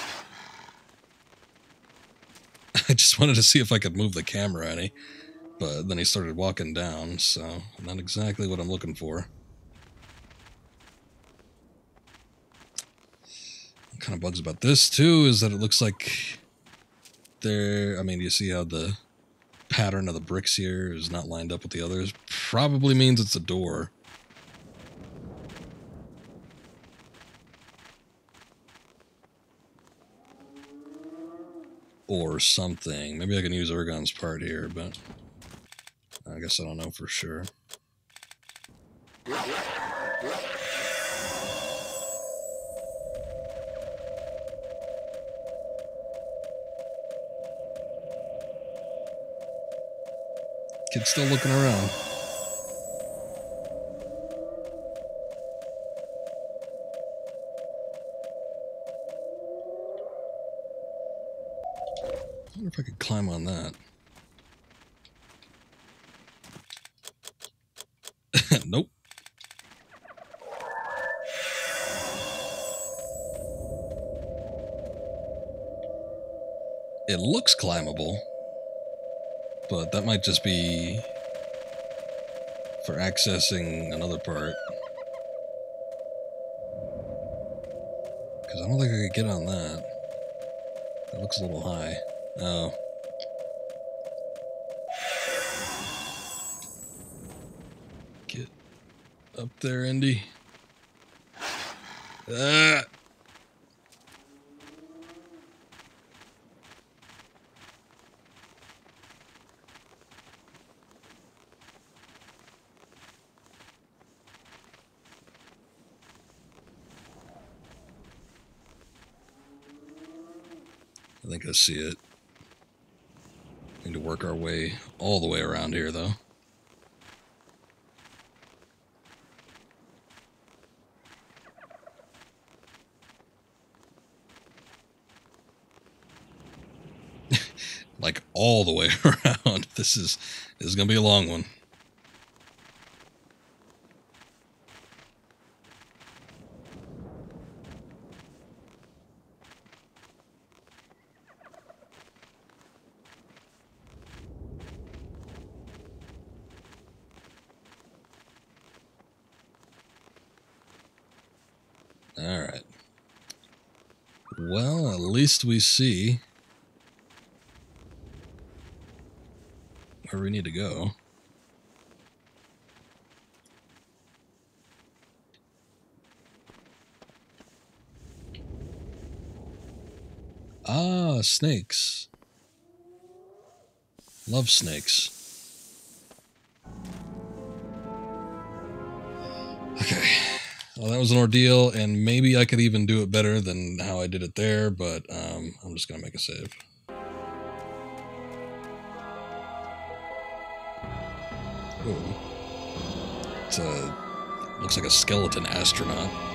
I just wanted to see if I could move the camera any but then he started walking down, so not exactly what I'm looking for. What kind of bugs about this too is that it looks like there. I mean, you see how the pattern of the bricks here is not lined up with the others. Probably means it's a door. or something. Maybe I can use Urgon's part here, but I guess I don't know for sure. Kid's still looking around. It looks climbable, but that might just be for accessing another part. Because I don't think I could get on that. That looks a little high. Oh. Get up there, Indy. Ah! I see it. Need to work our way all the way around here, though. like all the way around. This is this is gonna be a long one. All right. Well, at least we see where we need to go. Ah, snakes. Love snakes. Was an ordeal, and maybe I could even do it better than how I did it there, but um, I'm just going to make a save. Ooh. It's a, looks like a skeleton astronaut.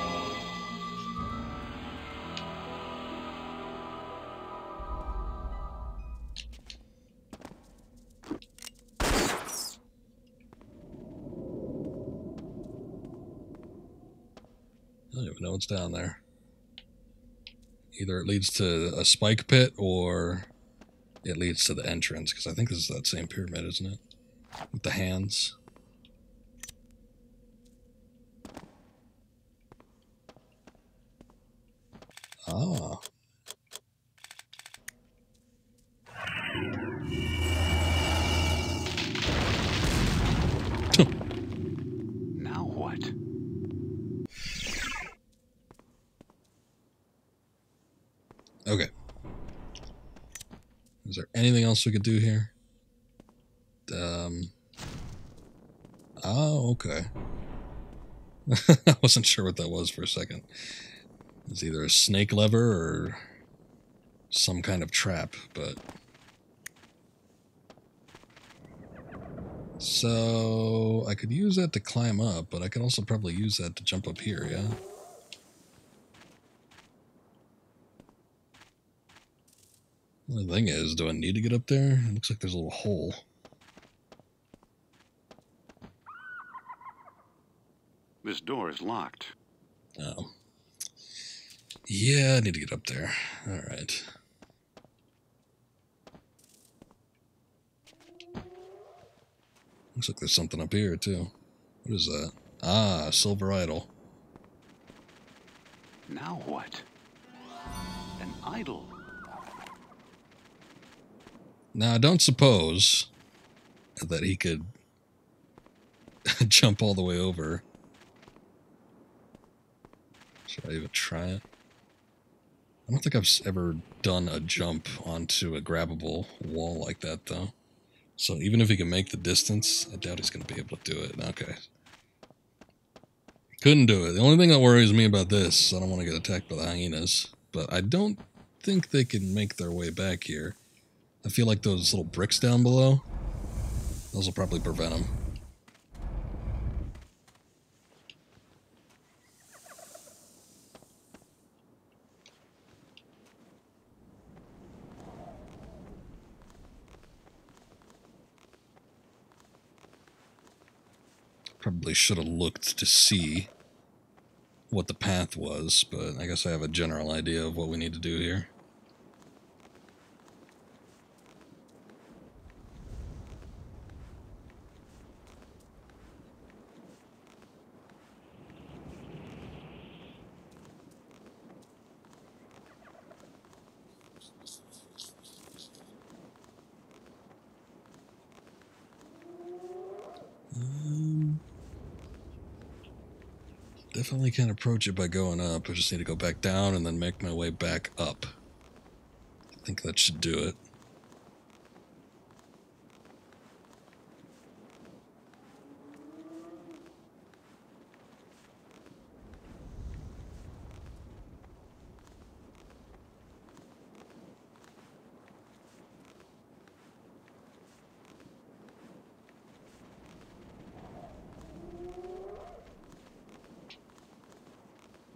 I don't even know what's down there. Either it leads to a spike pit or it leads to the entrance, because I think this is that same pyramid, isn't it? With the hands. Ah. Anything else we could do here? Um. Oh, okay. I wasn't sure what that was for a second. It's either a snake lever or some kind of trap, but. So I could use that to climb up, but I could also probably use that to jump up here, yeah? The thing is, do I need to get up there? It looks like there's a little hole. This door is locked. Oh. Yeah, I need to get up there. All right. Looks like there's something up here, too. What is that? Ah, silver idol. Now what? An idol. Now, I don't suppose that he could jump all the way over. Should I even try it? I don't think I've ever done a jump onto a grabbable wall like that, though. So even if he can make the distance, I doubt he's going to be able to do it. Okay. Couldn't do it. The only thing that worries me about this, I don't want to get attacked by the hyenas, but I don't think they can make their way back here. I feel like those little bricks down below, those will probably prevent them. Probably should have looked to see what the path was, but I guess I have a general idea of what we need to do here. Definitely can approach it by going up. I just need to go back down and then make my way back up. I think that should do it.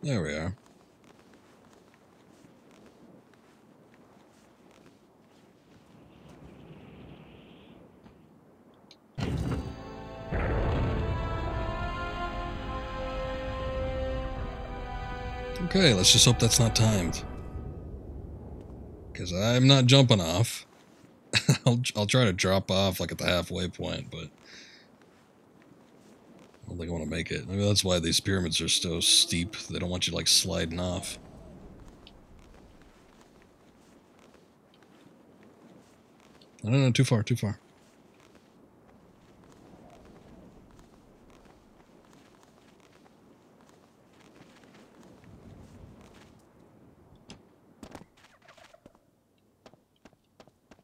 There we are. Okay, let's just hope that's not timed. Because I'm not jumping off. I'll, I'll try to drop off like at the halfway point, but don't think I want to make it. Maybe that's why these pyramids are so steep. They don't want you like sliding off. No, no, no, too far, too far.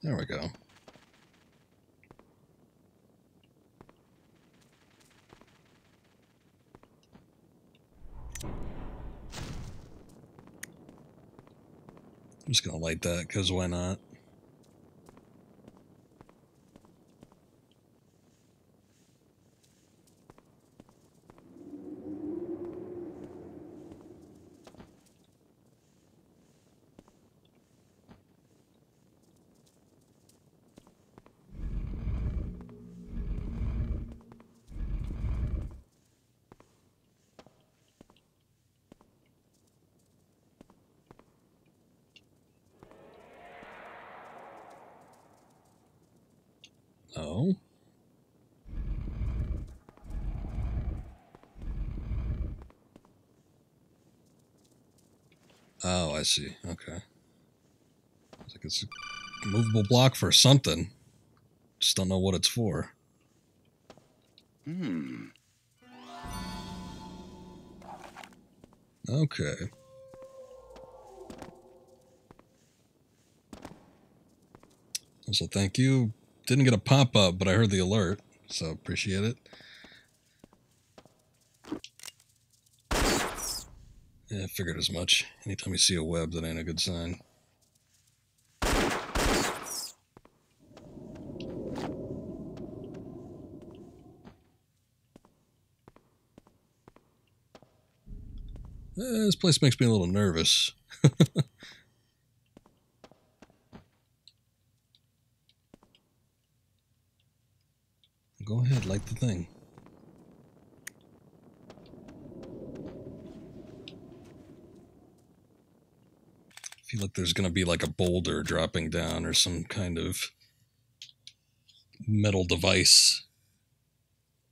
There we go. Light that because why not? No. Oh, I see. Okay. It's like it's a movable block for something. Just don't know what it's for. Hmm. Okay. So thank you. Didn't get a pop up, but I heard the alert, so appreciate it. Yeah, I figured as much. Anytime you see a web, that ain't a good sign. Eh, this place makes me a little nervous. Go ahead, light the thing. There's gonna be like a boulder dropping down or some kind of metal device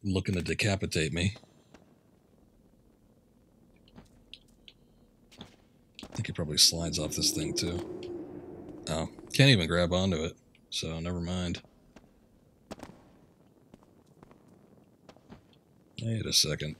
looking to decapitate me. I think it probably slides off this thing too. Oh, can't even grab onto it, so never mind. Wait a second.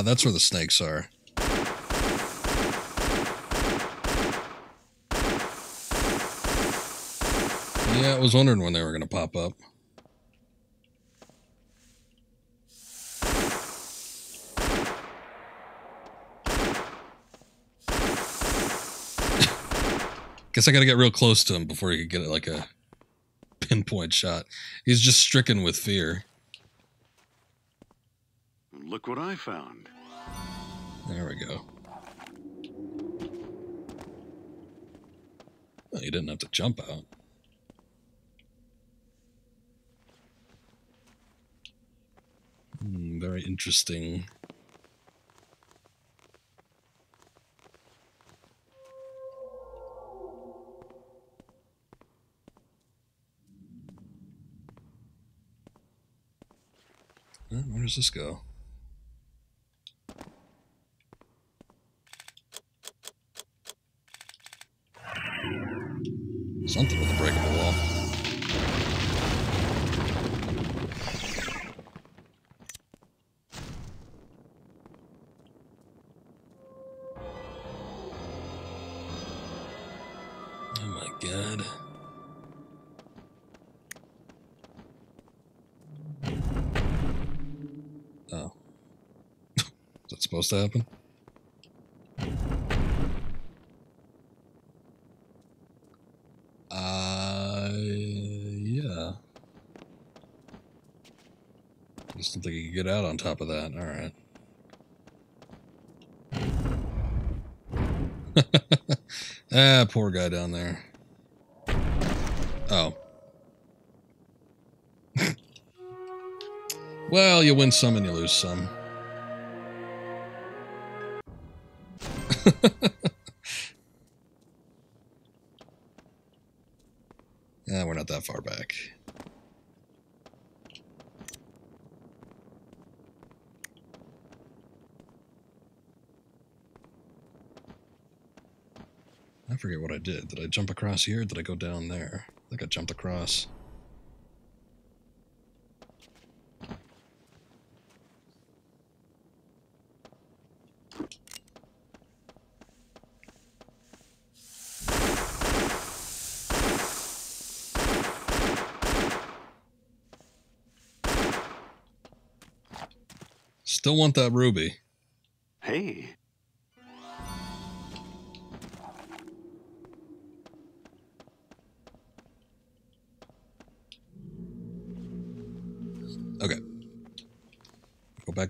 Ah, that's where the snakes are. Yeah, I was wondering when they were going to pop up. Guess I got to get real close to him before he could get it like a pinpoint shot. He's just stricken with fear. Look what I found. There we go. Well, you didn't have to jump out. Hmm, very interesting. Where does this go? Something with a breakable wall. Oh my god. Oh. Is that supposed to happen? Uh, yeah. Just don't think you could get out on top of that. All right. ah, poor guy down there. Oh. well, you win some and you lose some. Yeah, we're not that far back. I did. Did I jump across here? Did I go down there? I think I jumped across. Still want that ruby.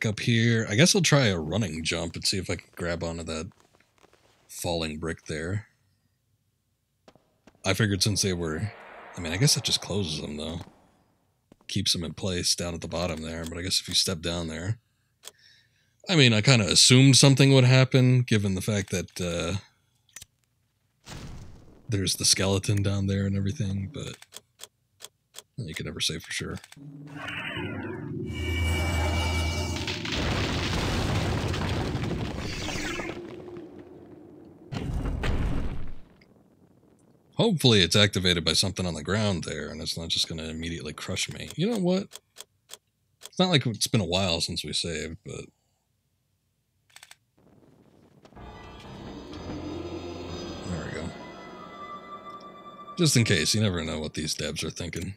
Back up here. I guess I'll try a running jump and see if I can grab onto that falling brick there. I figured since they were. I mean, I guess that just closes them, though. Keeps them in place down at the bottom there, but I guess if you step down there. I mean, I kind of assumed something would happen given the fact that uh, there's the skeleton down there and everything, but you can never say for sure. Hopefully, it's activated by something on the ground there, and it's not just going to immediately crush me. You know what? It's not like it's been a while since we saved, but. There we go. Just in case, you never know what these devs are thinking.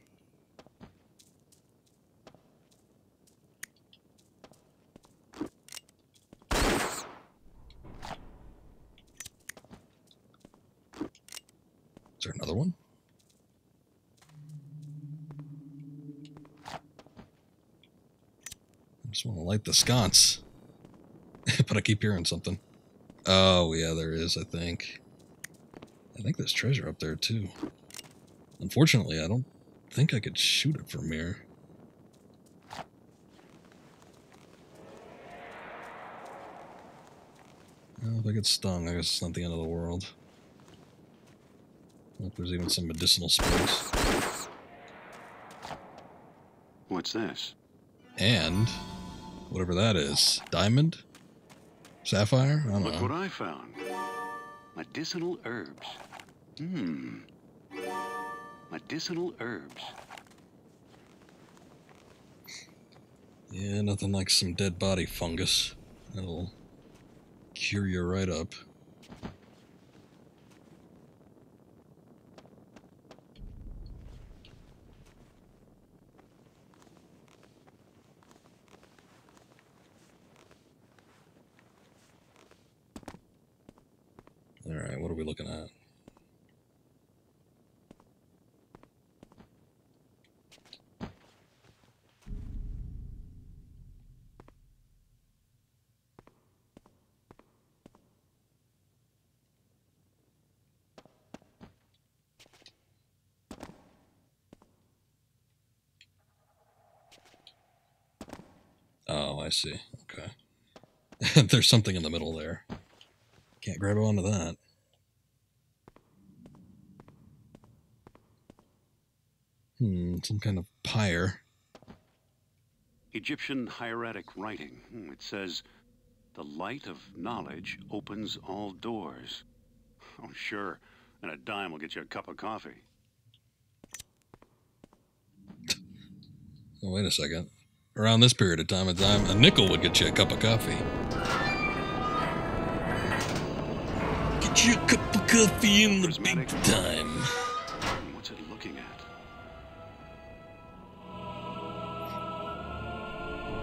Is there another one? I just want to light the sconce. but I keep hearing something. Oh, yeah, there is, I think. I think there's treasure up there, too. Unfortunately, I don't think I could shoot it from here. Well, if I get stung, I guess it's not the end of the world. Hope there's even some medicinal spells. what's this? And whatever that is. Diamond? Sapphire? I don't Look what. I found. Medicinal herbs. Hmm. Medicinal herbs. Yeah, nothing like some dead body fungus. That'll cure you right up. All right, what are we looking at? Oh, I see. Okay. There's something in the middle there. Can't grab onto that. Hmm, some kind of pyre. Egyptian hieratic writing. Hmm, It says, The light of knowledge opens all doors. Oh, sure. And a dime will get you a cup of coffee. Oh, wait a second. Around this period of time, a dime, a nickel would get you a cup of coffee. Get you a cup of coffee in the big time. What's it looking at?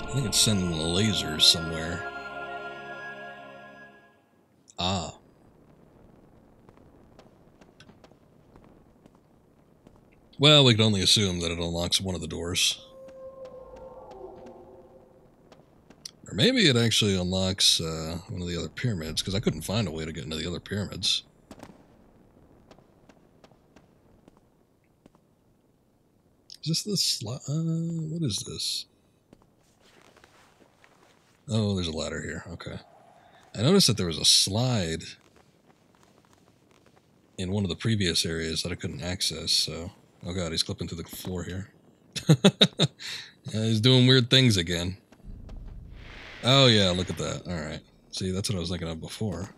I think it's sending lasers somewhere. Ah. Well, we can only assume that it unlocks one of the doors. Or maybe it actually unlocks uh, one of the other pyramids, because I couldn't find a way to get into the other pyramids. Is this the slot? Uh, what is this? Oh, there's a ladder here. Okay. I noticed that there was a slide in one of the previous areas that I couldn't access, so. Oh god, he's clipping through the floor here. Yeah, he's doing weird things again. Oh yeah, look at that. Alright. See, that's what I was thinking of before.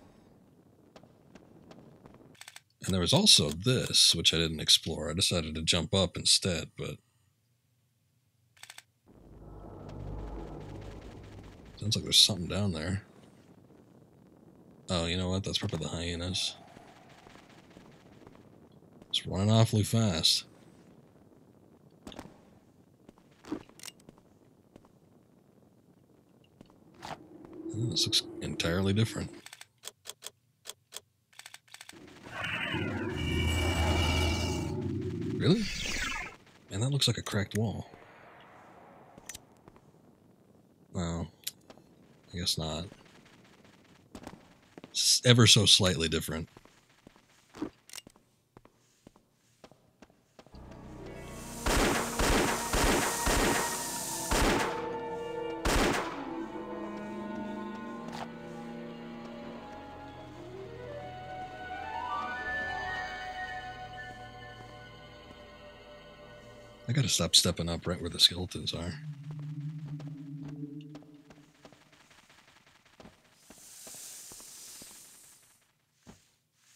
And there was also this, which I didn't explore. I decided to jump up instead, but. Sounds like there's something down there. Oh, you know what? That's probably the hyenas. It's running awfully fast. Oh, this looks entirely different. Really? Man, that looks like a cracked wall. Well, I guess not. S- ever so slightly different. I gotta stop stepping up right where the skeletons are.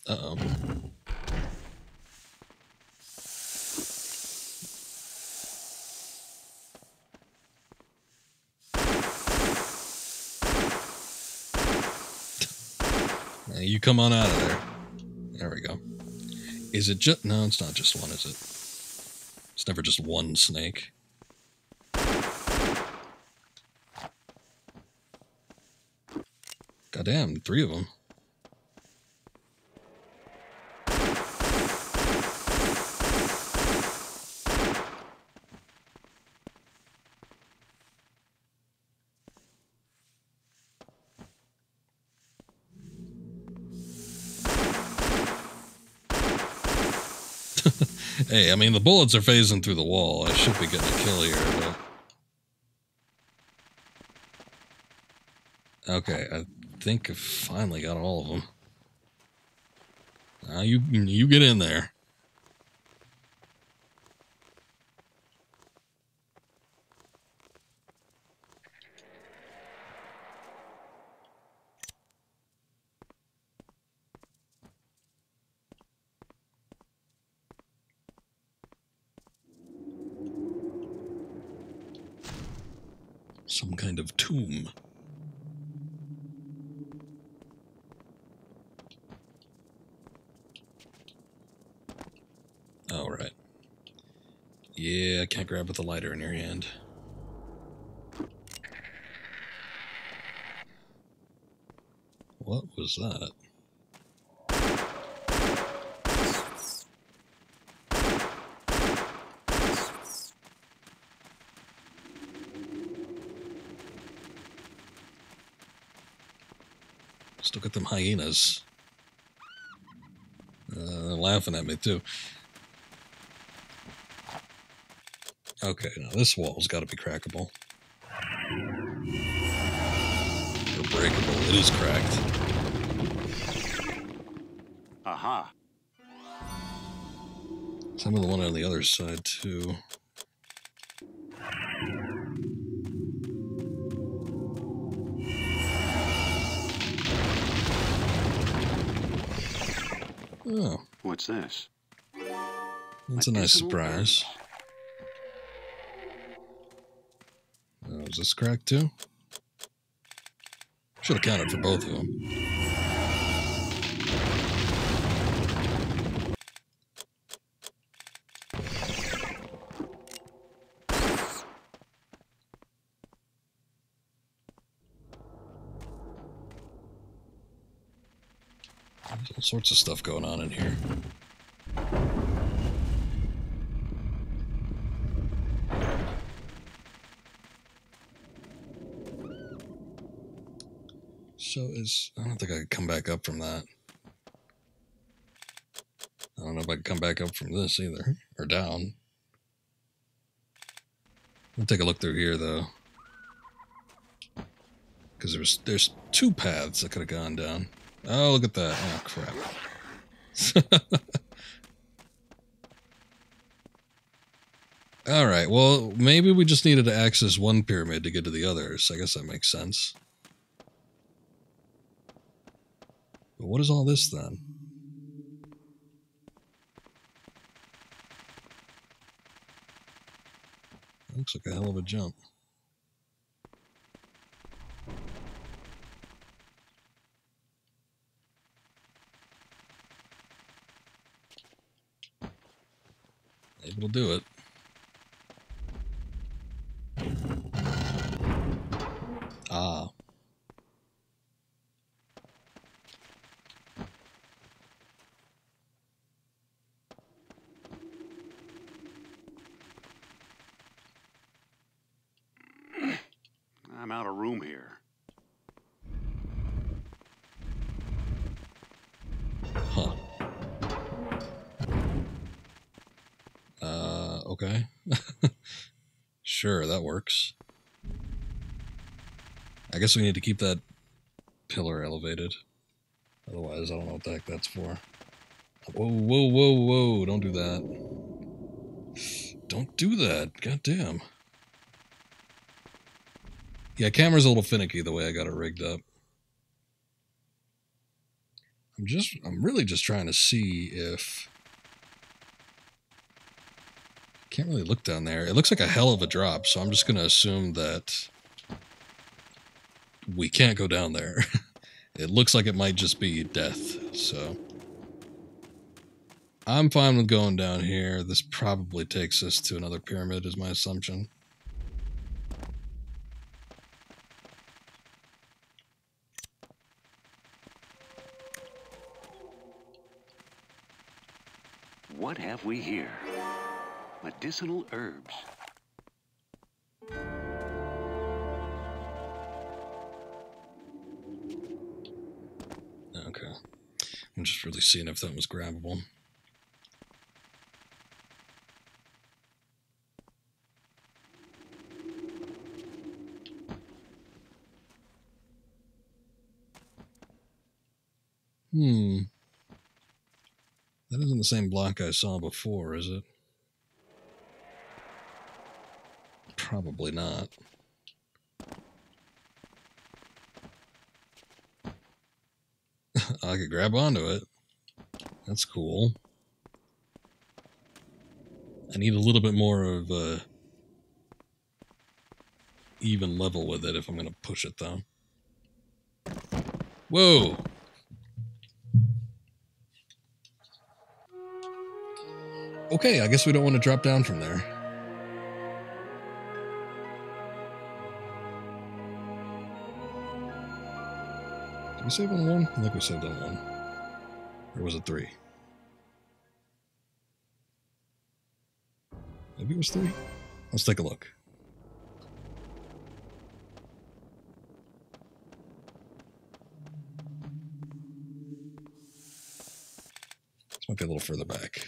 Uh oh. You come on out of there. There we go. Is it just. No, it's not just one, is it? Never just one snake. Goddamn, three of them. Hey, I mean, the bullets are phasing through the wall. I should be getting a kill here, but. Okay, I think I finally got all of them. Now you you get in there. Some kind of tomb. can't grab with a lighter in your hand. What was that? Still got them hyenas. Uh, they're laughing at me too. Okay, now this wall's got to be crackable. Or breakable. It is cracked. Aha. Some of the one on the other side too. Oh, What's this? that's a nice surprise. This cracked too? Should have counted for both of them. There's all sorts of stuff going on in here. So is I don't think I could come back up from that. I don't know if I can come back up from this either. Or down. I'll take a look through here though. Because there's there's two paths that could have gone down. Oh look at that. Oh crap. Alright, well maybe we just needed to access one pyramid to get to the others. I guess that makes sense. But what is all this then? That looks like a hell of a jump. Able to do it. Ah. Sure, that works. I guess we need to keep that pillar elevated. Otherwise, I don't know what the heck that's for. Whoa, whoa, whoa, whoa. Don't do that. Don't do that. God damn. Yeah, camera's a little finicky the way I got it rigged up. I'm just, I'm really just trying to see if. Can't really look down there. It looks like a hell of a drop, so I'm just going to assume that we can't go down there. it looks like it might just be death, so. I'm fine with going down here. This probably takes us to another pyramid, is my assumption. What have we here? Medicinal herbs. Okay. I'm just really seeing if that was grabbable. Hmm. That isn't the same block I saw before, is it? Probably not. I could grab onto it. That's cool. I need a little bit more of a even level with it if I'm going to push it, though. Whoa! Okay, I guess we don't want to drop down from there. We save on one? I think we saved on one. Or was it three? Maybe it was three? Let's take a look. This might be a little further back.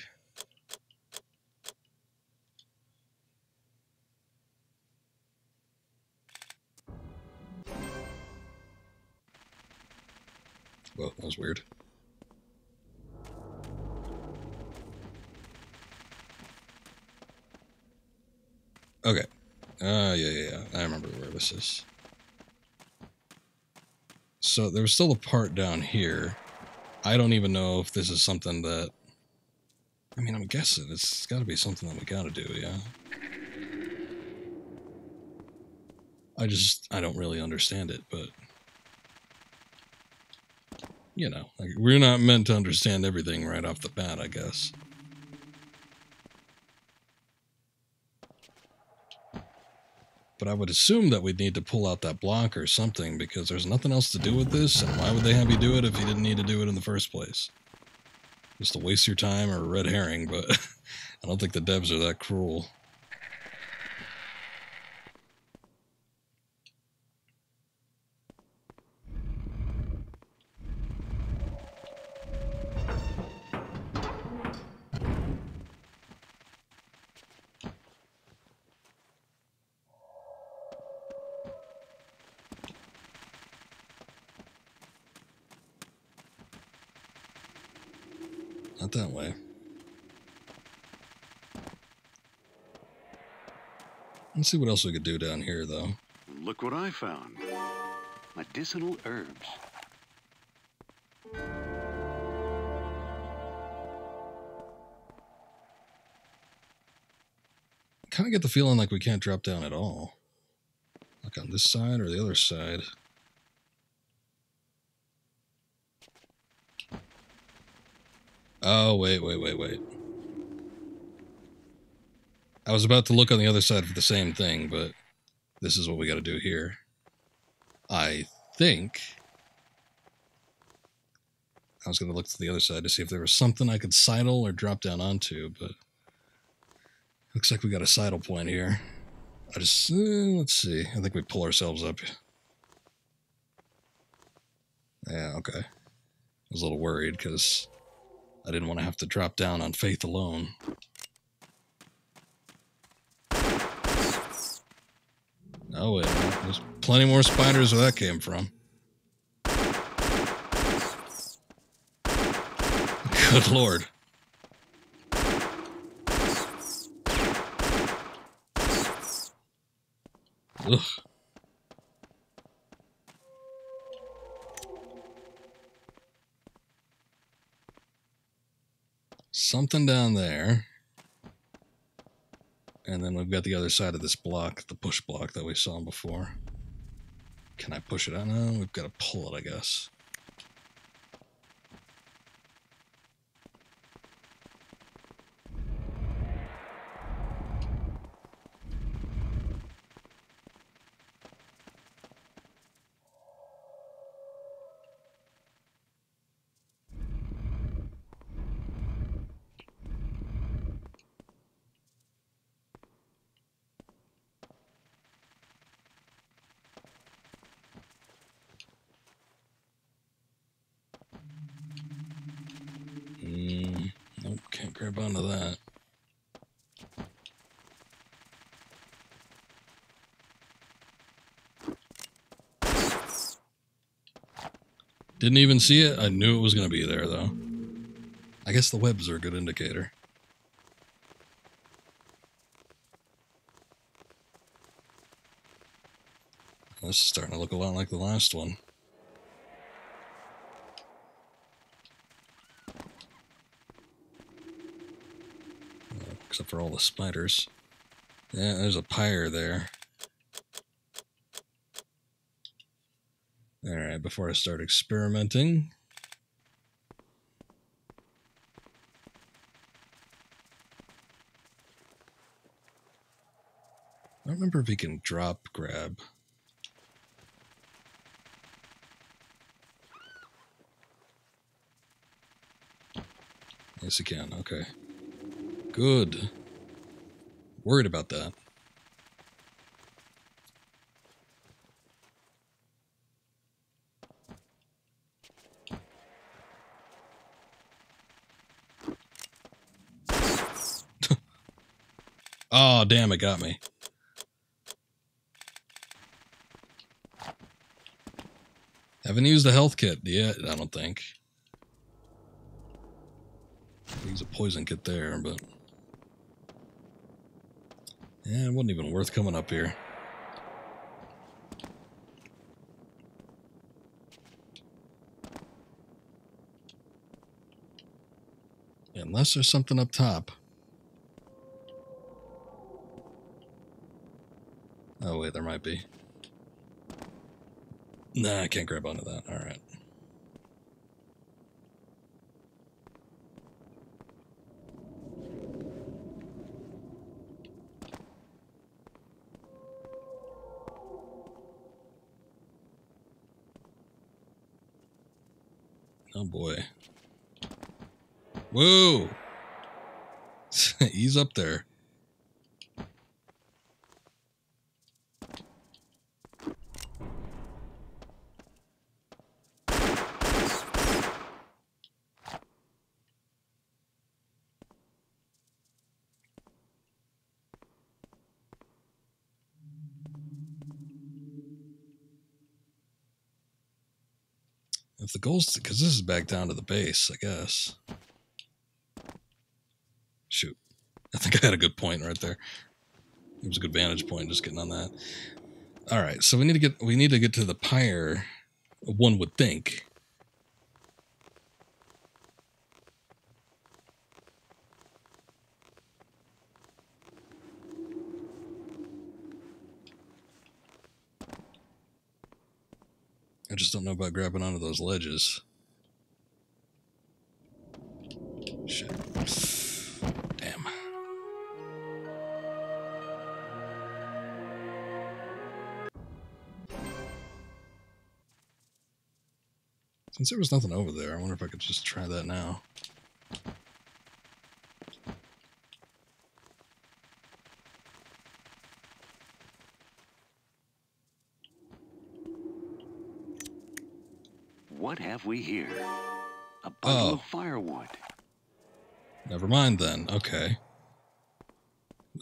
So there was still a part down here. I don't even know if this is something that. I mean, I'm guessing it's got to be something that we got to do, yeah. I just I don't really understand it, but you know, like, we're not meant to understand everything right off the bat, I guess. But I would assume that we'd need to pull out that block or something because there's nothing else to do with this, and why would they have you do it if you didn't need to do it in the first place? Just to waste your time or a red herring, but I don't think the devs are that cruel. Let's see what else we could do down here, though. Look what I found. Medicinal herbs. kind of get the feeling like we can't drop down at all. Like on this side or the other side. Oh, wait, wait, wait, wait. I was about to look on the other side for the same thing, but this is what we got to do here. I think. I was going to look to the other side to see if there was something I could sidle or drop down onto, but looks like we got a sidle point here. I just, eh, let's see. I think we pull ourselves up. Yeah, okay. I was a little worried because I didn't want to have to drop down on faith alone. Oh, wait. There's plenty more spiders where that came from. Good lord. Ugh. Something down there. And then we've got the other side of this block, the push block that we saw before. Can I push it out? No, we've got to pull it, I guess. Mm, nope, can't grab onto that. Didn't even see it. I knew it was going to be there, though. I guess the webs are a good indicator. This is starting to look a lot like the last one. Except for all the spiders. Yeah, there's a pyre there. right, before I start experimenting. I remember if he can drop grab. Yes, he can. Okay. Good. Worried about that. Oh, damn, it got me. Haven't used the health kit yet, I don't think. Use a poison kit there, but. Yeah, it wasn't even worth coming up here. Unless there's something up top. Oh, wait, there might be. Nah, I can't grab onto that. Alright. Oh boy. Whoa! He's up there. Because this is back down to the base, I guess. Shoot, I think I had a good point right there. It was a good vantage point just getting on that. All right, so we need to get we need to get to the pyre. One would think. About grabbing onto those ledges. Shit. Damn. Since there was nothing over there, I wonder if I could just try that now. What have we here? A bundle Oh. of firewood. Never mind then. Okay.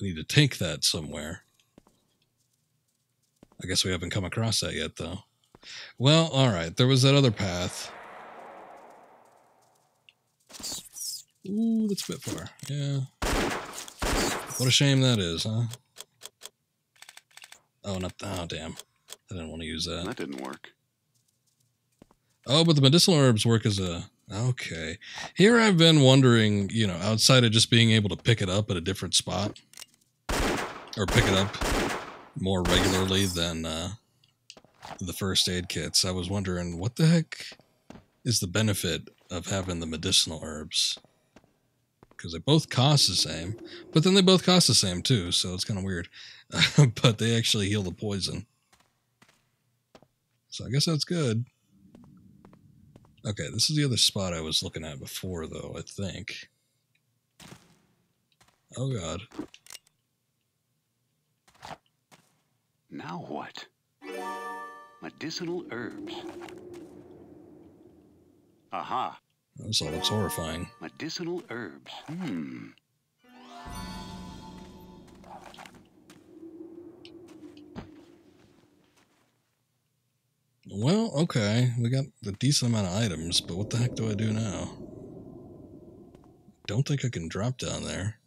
We need to take that somewhere. I guess we haven't come across that yet, though. Well, all right. There was that other path. Ooh, that's a bit far. Yeah. What a shame that is, huh? Oh, not. Oh, damn. I didn't want to use that. That didn't work. Oh, but the medicinal herbs work as a. Okay. Here I've been wondering, you know, outside of just being able to pick it up at a different spot, or pick it up more regularly than uh, the first aid kits, I was wondering what the heck is the benefit of having the medicinal herbs? Because they both cost the same, but then they both cost the same too, so it's kind of weird. but they actually heal the poison. So I guess that's good. Okay, this is the other spot I was looking at before, though, I think. Oh, God. Now what? Medicinal herbs. Aha. This all looks horrifying. Medicinal herbs. Hmm. Well, okay. We got a decent amount of items, but what the heck do I do now? Don't think I can drop down there.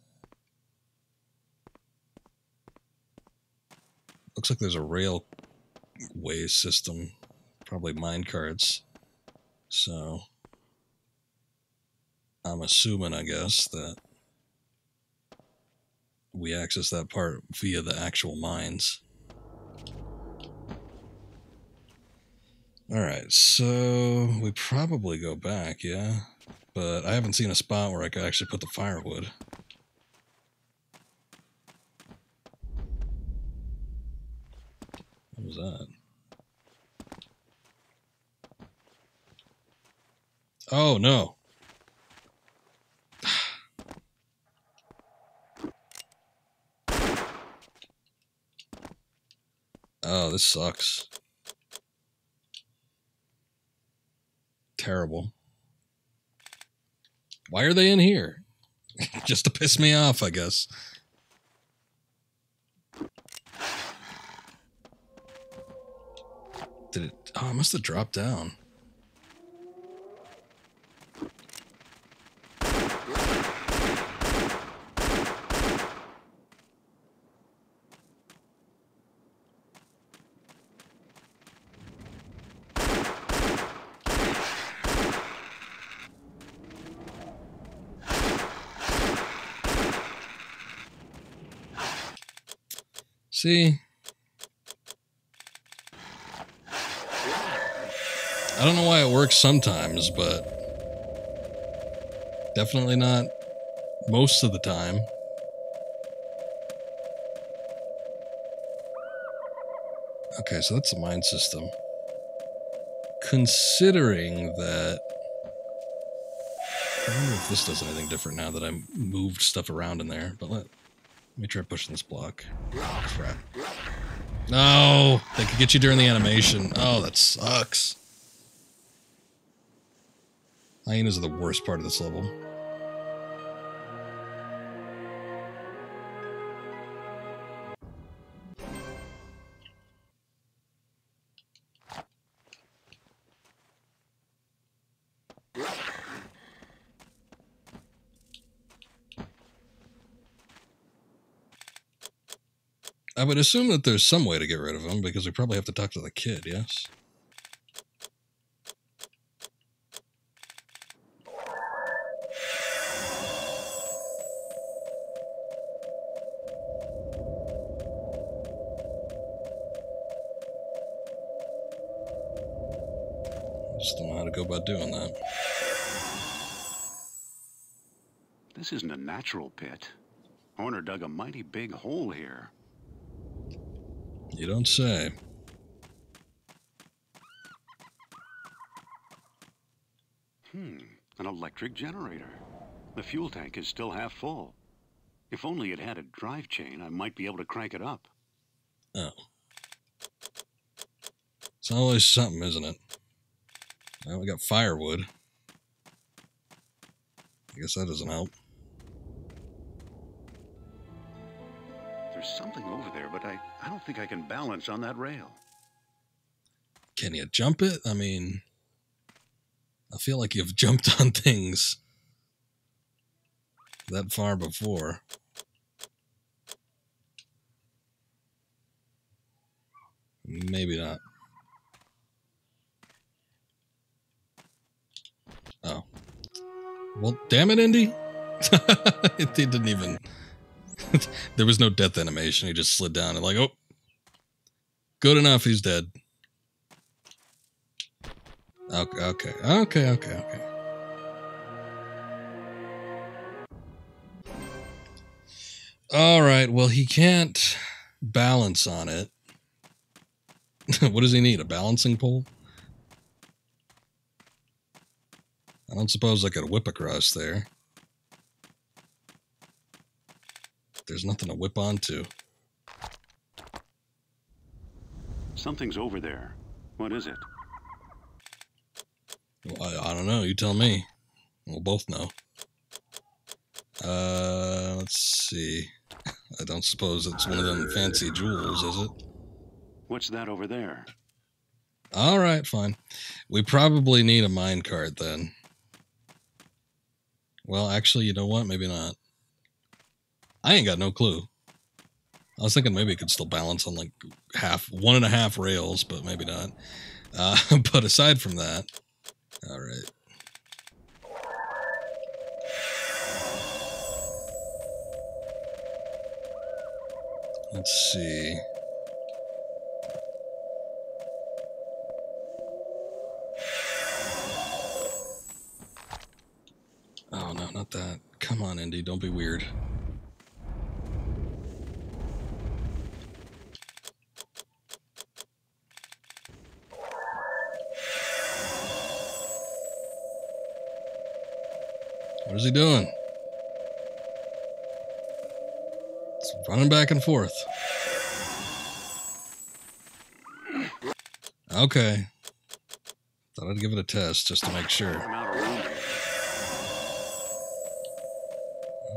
Looks like there's a railway system. Probably mine carts. So. I'm assuming, I guess, that we access that part via the actual mines. All right, so we probably go back, yeah? But I haven't seen a spot where I could actually put the firewood. What was that? Oh, no. oh, this sucks. Terrible. Why are they in here? Just to piss me off, I guess. Did it? Oh, it must have dropped down. See? I don't know why it works sometimes, but definitely not most of the time. Okay, so that's the mine system. Considering that. I wonder if this does anything different now that I moved stuff around in there, but let, me try pushing this block. Oh, crap. No! They could get you during the animation. Oh, that sucks. Hyenas are the worst part of this level. I would assume that there's some way to get rid of him because we probably have to talk to the kid, yes? Just don't know how to go about doing that. This isn't a natural pit. Horner dug a mighty big hole here. You don't say. Hmm, an electric generator. The fuel tank is still half full. If only it had a drive chain, I might be able to crank it up. Oh. It's always something, isn't it? Well, we got firewood. I guess that doesn't help. Don't think I can balance on that rail. Can you jump it? I mean, I feel like you've jumped on things that far before. Maybe not. Oh. Well, damn it, Indy. it didn't even. there was no death animation. He just slid down and, like, oh, good enough. He's dead. Okay, okay, okay, okay, okay. All right. Well, he can't balance on it. what does he need? A balancing pole? I don't suppose I could whip across there. There's nothing to whip onto. Something's over there. What is it? Well, I, I don't know. You tell me. We'll both know. Uh, let's see. I don't suppose it's one of them fancy jewels, is it? What's that over there? All right, fine. We probably need a mine cart then. Well, actually, you know what? Maybe not. I ain't got no clue. I was thinking maybe it could still balance on like half, one and a half rails, but maybe not. Uh, but aside from that, all right. Let's see. Oh, no, not that. Come on, Indy. Don't be weird. What is he doing? It's running back and forth. Okay. Thought I'd give it a test just to make sure. I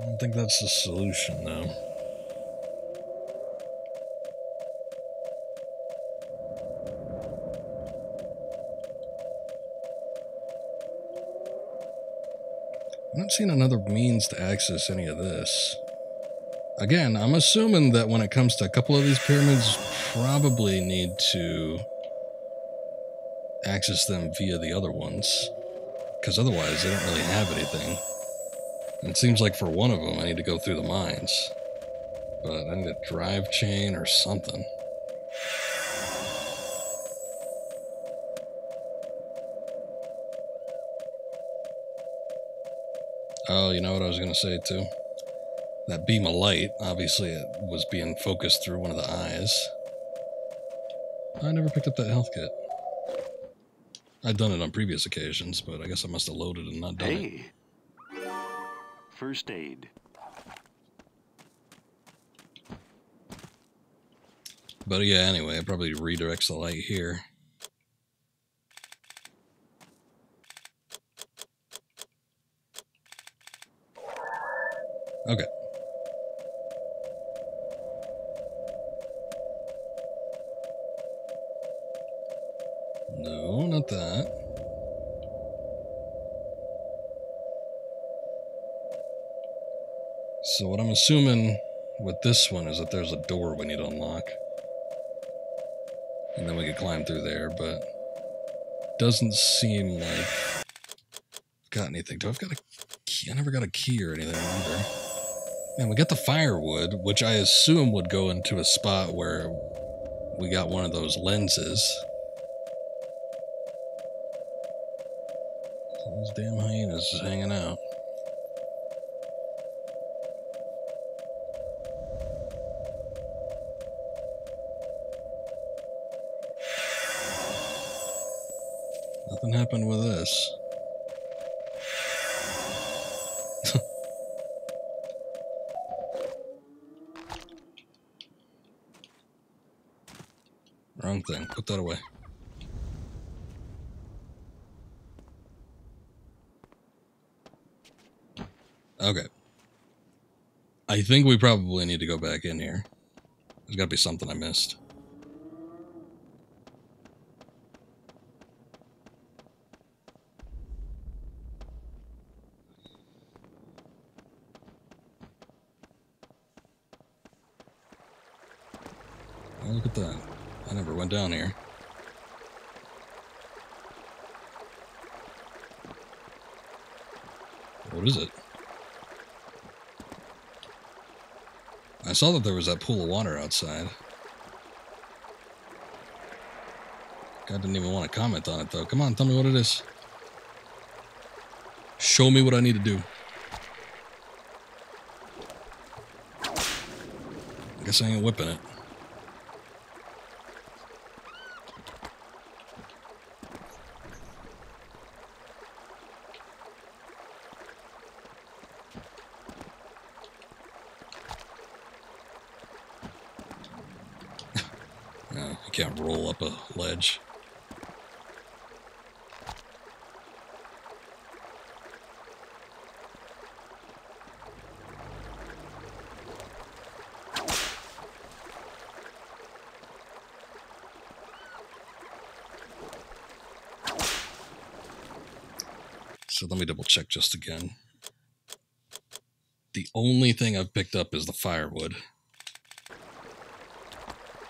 don't think that's the solution, though. Not seeing another means to access any of this. Again, I'm assuming that when it comes to a couple of these pyramids, probably need to access them via the other ones. Because otherwise, they don't really have anything. And it seems like for one of them, I need to go through the mines. But I need a drive chain or something. Oh, you know what I was going to say too? That beam of light, obviously, it was being focused through one of the eyes. I never picked up that health kit. I'd done it on previous occasions, but I guess I must have loaded and not done it. First aid. But yeah, anyway, it probably redirects the light here. Okay. No, not that. So what I'm assuming with this one is that there's a door we need to unlock. And then we could climb through there, but doesn't seem like got anything. Do I've got a key? I never got a key or anything either. And we got the firewood, which I assume would go into a spot where we got one of those lenses. Those damn hyenas is hanging out. Nothing happened with this. Wrong thing. Put that away. Okay. I think we probably need to go back in here. There's got to be something I missed. Oh, look at that. I never went down here. What is it? I saw that there was that pool of water outside. God didn't even want to comment on it though. Come on, tell me what it is. Show me what I need to do. I guess I ain't whipping it. No, you can't roll up a ledge. So let me double check just again. The only thing I've picked up is the firewood.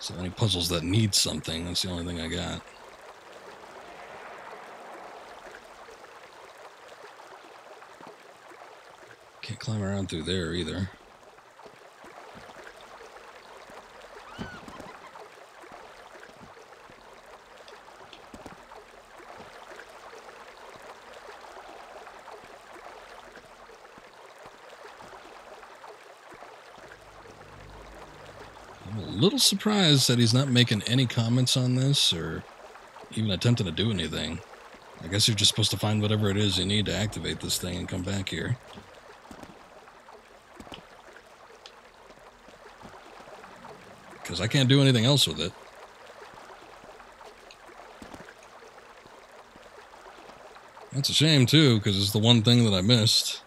So any puzzles that need something, that's the only thing I got. Can't climb around through there either. little surprised that he's not making any comments on this or even attempting to do anything. I guess you're just supposed to find whatever it is you need to activate this thing and come back here. Because I can't do anything else with it. That's a shame, too, because it's the one thing that I missed.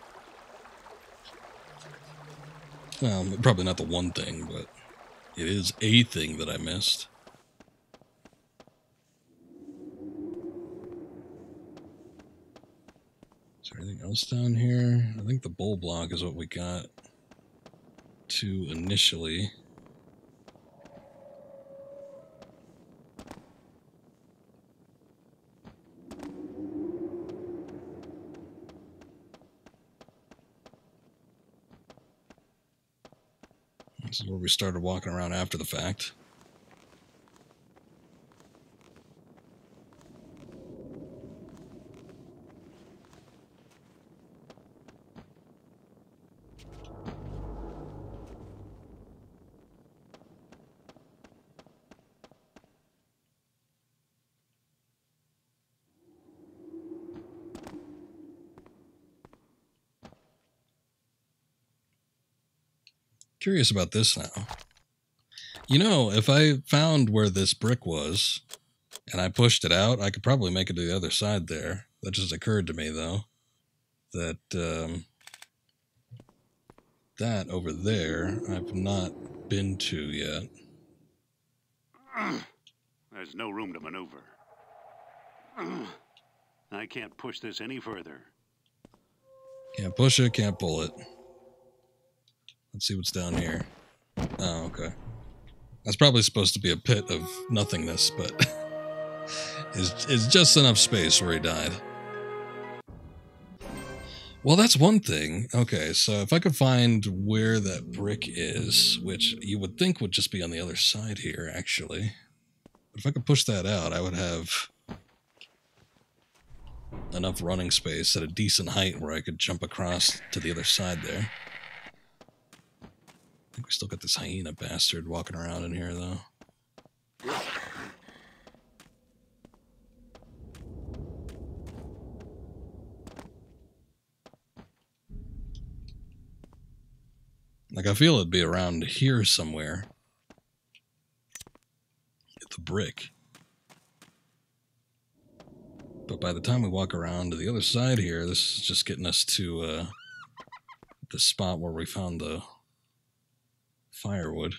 Well, probably not the one thing, but it is a thing that I missed. Is there anything else down here? I think the bull block is what we got to initially. Where we started walking around after the fact. Curious about this now. You know, if I found where this brick was and I pushed it out, I could probably make it to the other side there. That just occurred to me, though, that um, that over there I've not been to yet. There's no room to maneuver. I can't push this any further. Can't push it, can't pull it. Let's see what's down here. Oh, okay. That's probably supposed to be a pit of nothingness, but it's, it's just enough space where he died. Well, that's one thing. Okay, so if I could find where that brick is, which you would think would just be on the other side here, actually. But if I could push that out, I would have enough running space at a decent height where I could jump across to the other side there. I think we still got this hyena bastard walking around in here, though. Like, I feel it'd be around here somewhere. At the brick. But by the time we walk around to the other side here, this is just getting us to uh, the spot where we found the firewood.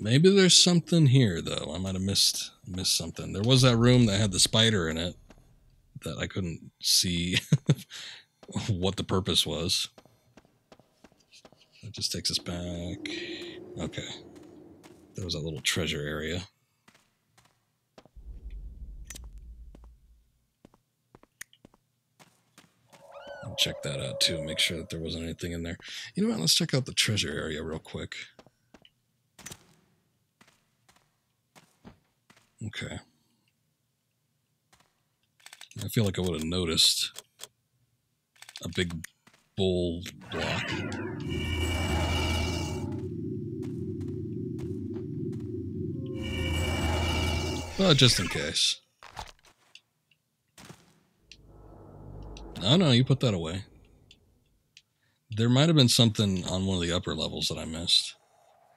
Maybe there's something here though. I might have missed missed something. There was that room that had the spider in it that I couldn't see what the purpose was. That just takes us back. Okay. There was a little treasure area. Check that out too. Make sure that there wasn't anything in there. You know what? Let's check out the treasure area real quick. Okay. I feel like I would have noticed a big bull block. Well, just in case. No, no, you put that away. There might have been something on one of the upper levels that I missed.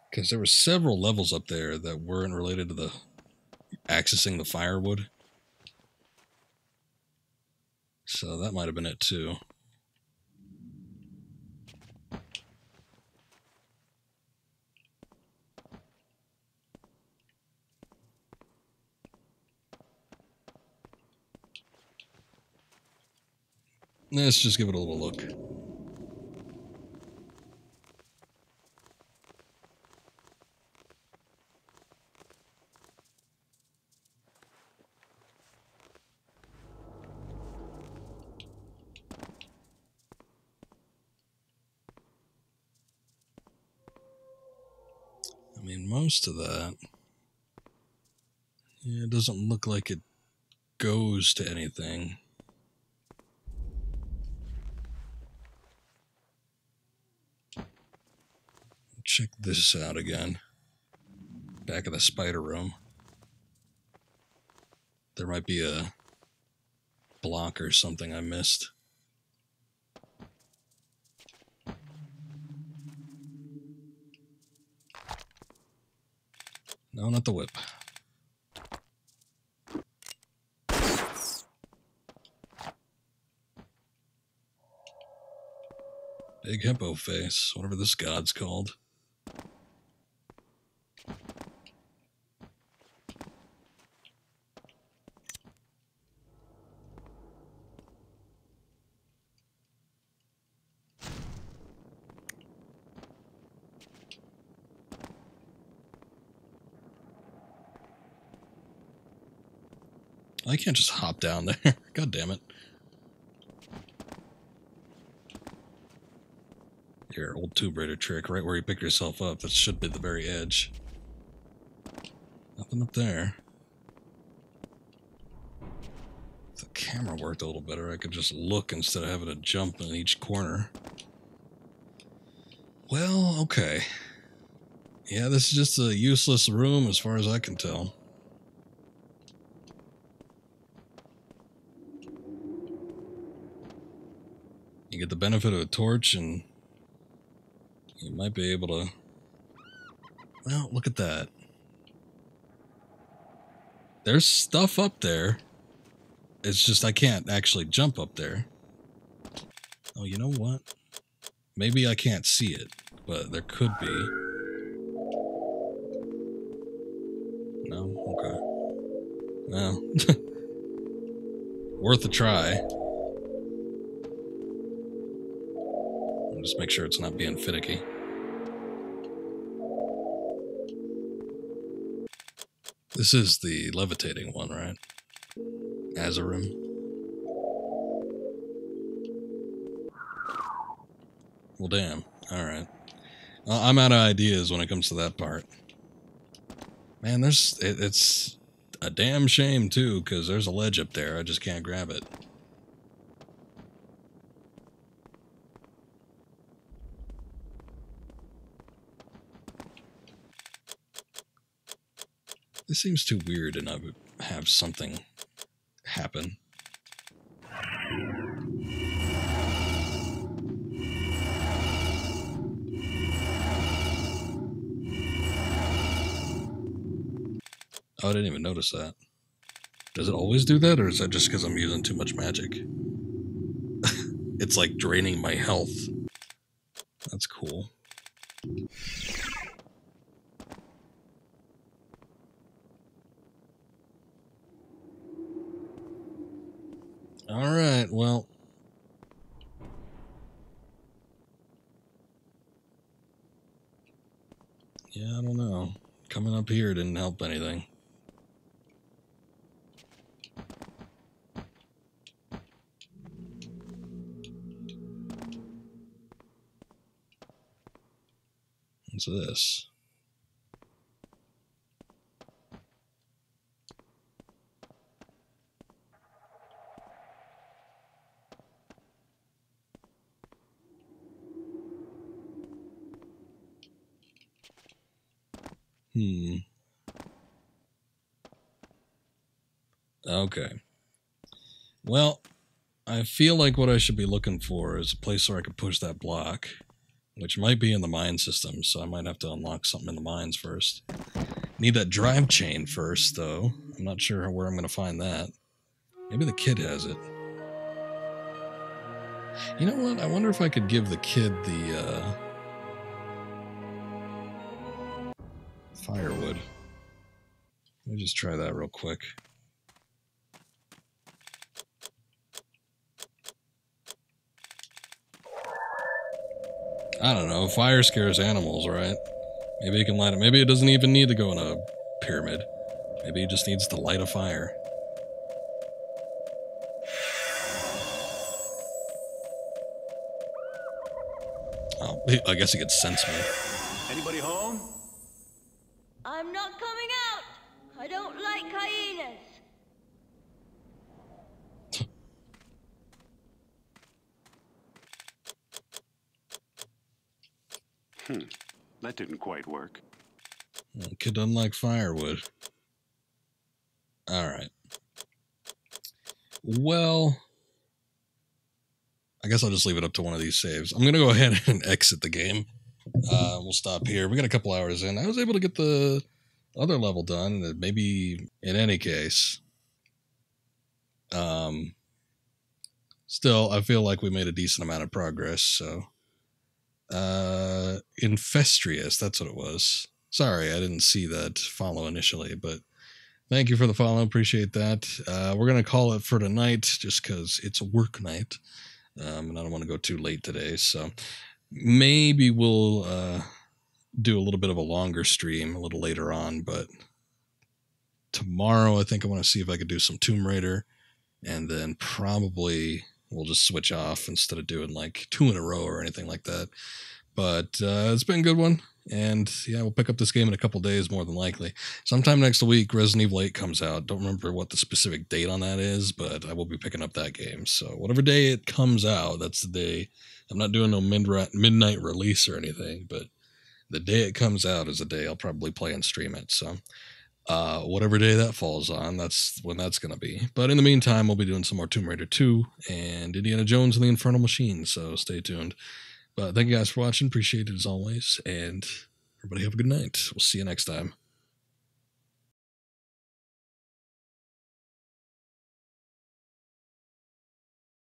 Because there were several levels up there that weren't related to the accessing the firewood. So that might have been it too. Let's just give it a little look. I mean, most of that. Yeah, it doesn't look like it goes to anything. check this out again. Back of the spider room. There might be a block or something I missed. No, not the whip. Big hippo face, whatever this god's called. Can't just hop down there. God damn it. Your old Tomb Raider trick, right where you pick yourself up. That should be the very edge. Nothing up there. If the camera worked a little better, I could just look instead of having to jump in each corner. Well, okay. Yeah, this is just a useless room as far as I can tell. Get the benefit of a torch and you might be able to. Well, look at that. There's stuff up there. It's just I can't actually jump up there. Oh, you know what? Maybe I can't see it, but there could be. No? Okay. Well. Worth a try. Just make sure it's not being finicky. This is the levitating one, right? Azerim. Well, damn. All right. I'm out of ideas when it comes to that part. Man, there's it, it's a damn shame too, because there's a ledge up there. I just can't grab it. This seems too weird, and I would have something happen. Oh, I didn't even notice that. Does it always do that, or is that just because I'm using too much magic? it's like draining my health. That's cool. All right, well. Yeah, I don't know. Coming up here didn't help anything. What's this? Hmm. Okay. Well, I feel like what I should be looking for is a place where I can push that block, which might be in the mine system, so I might have to unlock something in the mines first. Need that drive chain first, though. I'm not sure where I'm going to find that. Maybe the kid has it. You know what? I wonder if I could give the kid the, uh, firewood. Let me just try that real quick. I don't know. Fire scares animals, right? Maybe he can light it. Maybe it doesn't even need to go in a pyramid. Maybe he just needs to light a fire. Oh, I guess he could sense me. Anybody home? I'm not coming out. I don't like hyenas. That didn't quite work. Kid doesn't like firewood. All right. Well, I guess I'll just leave it up to one of these saves. I'm gonna go ahead and exit the game. Uh, we'll stop here. We got a couple hours in. I was able to get the other level done. Maybe in any case, um, still I feel like we made a decent amount of progress. So uh, Infestrious. That's what it was. Sorry, I didn't see that follow initially, but thank you for the follow. Appreciate that. Uh, we're gonna call it for tonight, just because it's a work night, um, and I don't want to go too late today. So maybe we'll uh, do a little bit of a longer stream a little later on, but tomorrow I think I want to see if I could do some Tomb Raider, and then probably we'll just switch off instead of doing like two in a row or anything like that. But uh, it's been a good one. And yeah, we'll pick up this game in a couple days, more than likely. Sometime next week, Resident Evil 8 comes out. Don't remember what the specific date on that is, but I will be picking up that game. So whatever day it comes out, that's the day. I'm not doing no mid- midnight release or anything, but the day it comes out is the day I'll probably play and stream it. So uh, whatever day that falls on, that's when that's going to be. But in the meantime, we'll be doing some more Tomb Raider 2 and Indiana Jones and the Infernal Machine. So stay tuned. But thank you guys for watching. Appreciate it as always. And everybody have a good night. We'll see you next time.